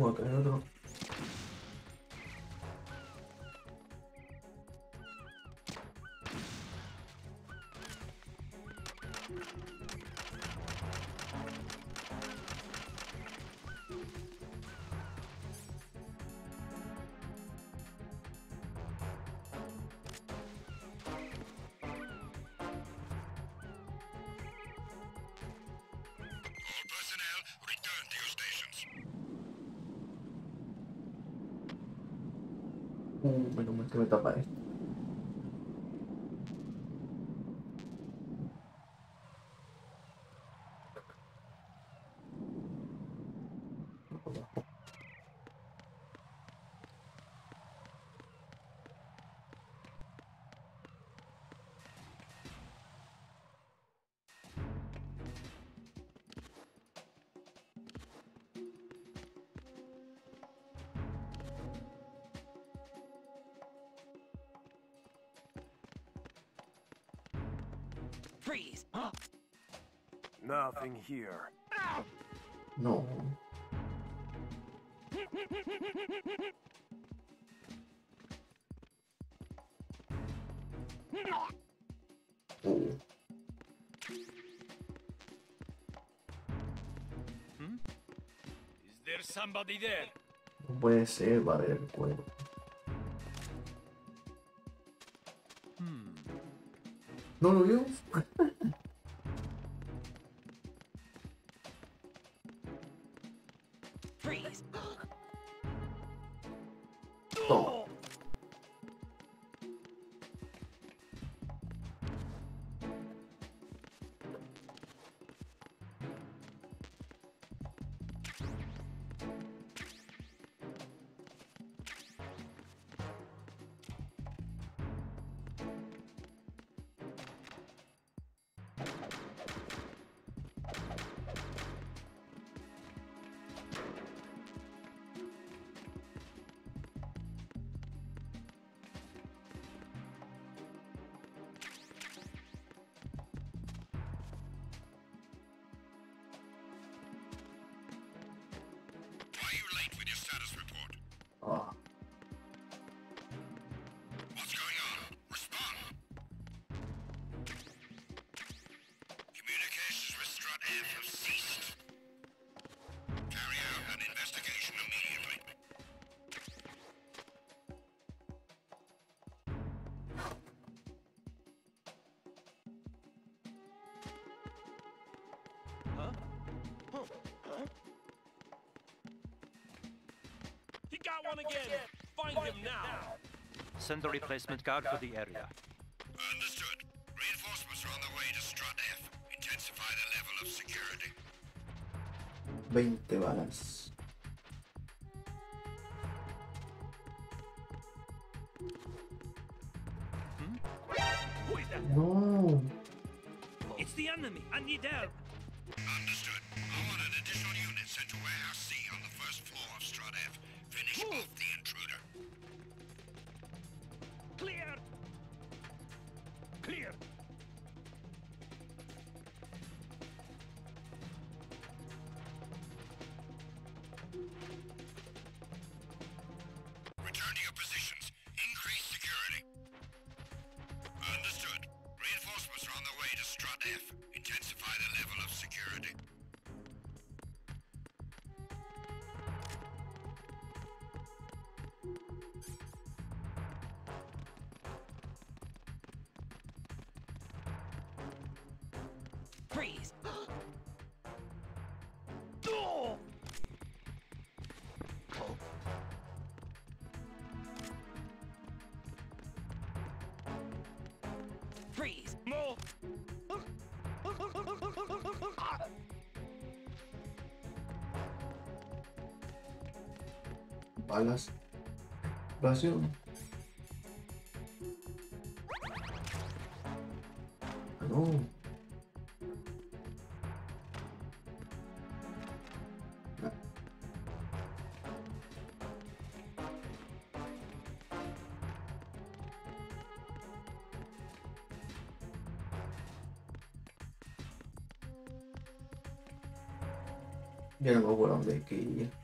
Hay otro. Uh, menos mal que me tapa esto. Nothing here. No. Oh, Is there somebody there? no puede ser, va a ver el cuero. Hmm. ¿No lo vio? Freeze! He got one again! Find him now! Send a replacement guard for the area. Understood. Reinforcements are on their way to Strut F. Intensify the level of security. 20 balas. Balas. Ración. Ah, No. Ya no me acuerdo dónde es que iría.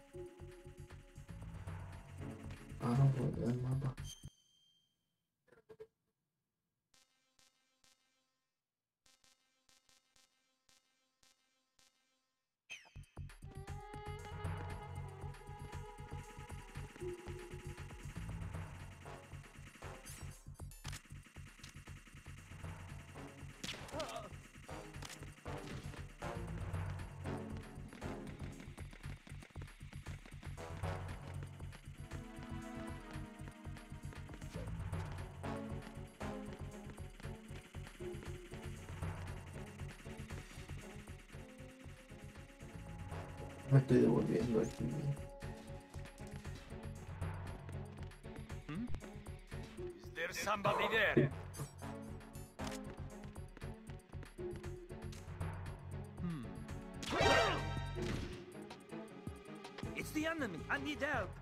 Me estoy devolviendo aquí. Is there somebody there? It's the enemy. I need help.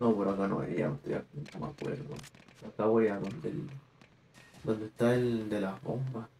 No, por acá no estoy aquí, no me acuerdo. Acá voy a donde el, donde está el de las bombas.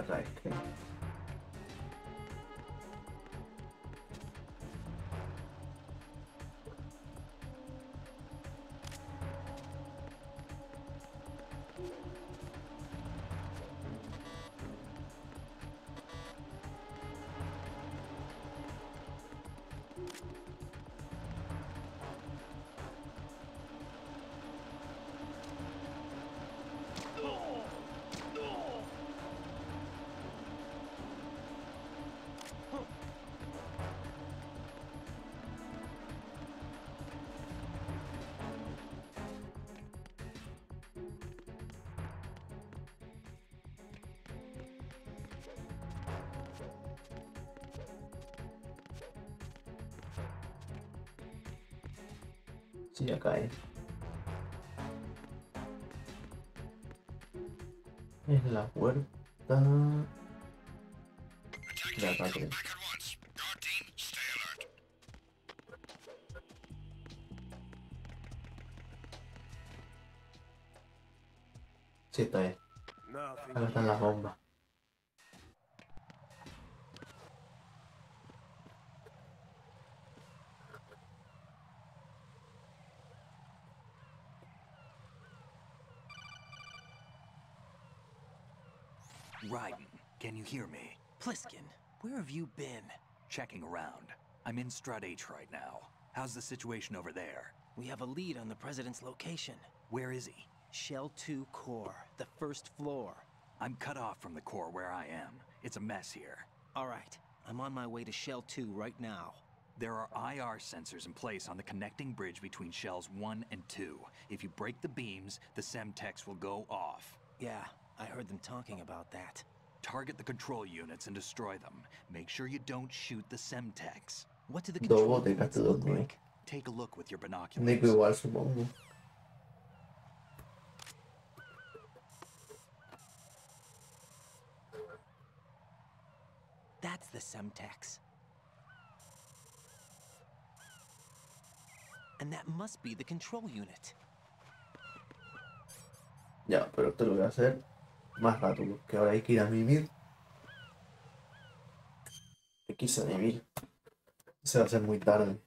Es que. Sí, acá es. Es la puerta. De acá creo. Checking around. I'm in Strut H right now. How's the situation over there? We have a lead on the President's location. Where is he? Shell 2 core, the first floor. I'm cut off from the core where I am. It's a mess here. All right, I'm on my way to Shell 2 right now. There are IR sensors in place on the connecting bridge between shells 1 and 2. If you break the beams, the Semtex will go off. Yeah, I heard them talking about that. Target the control units and destroy them. Make sure you don't shoot the Semtex. What do the Dos control botes, units gaste look like? Take a look with your binoculars. Nico igual, supongo. That's the Semtex. And that must be the control unit. Ya, pero esto lo voy a hacer más rato, porque ahora hay que ir a mimir. Hay que irse a mimir. Se va a hacer muy tarde.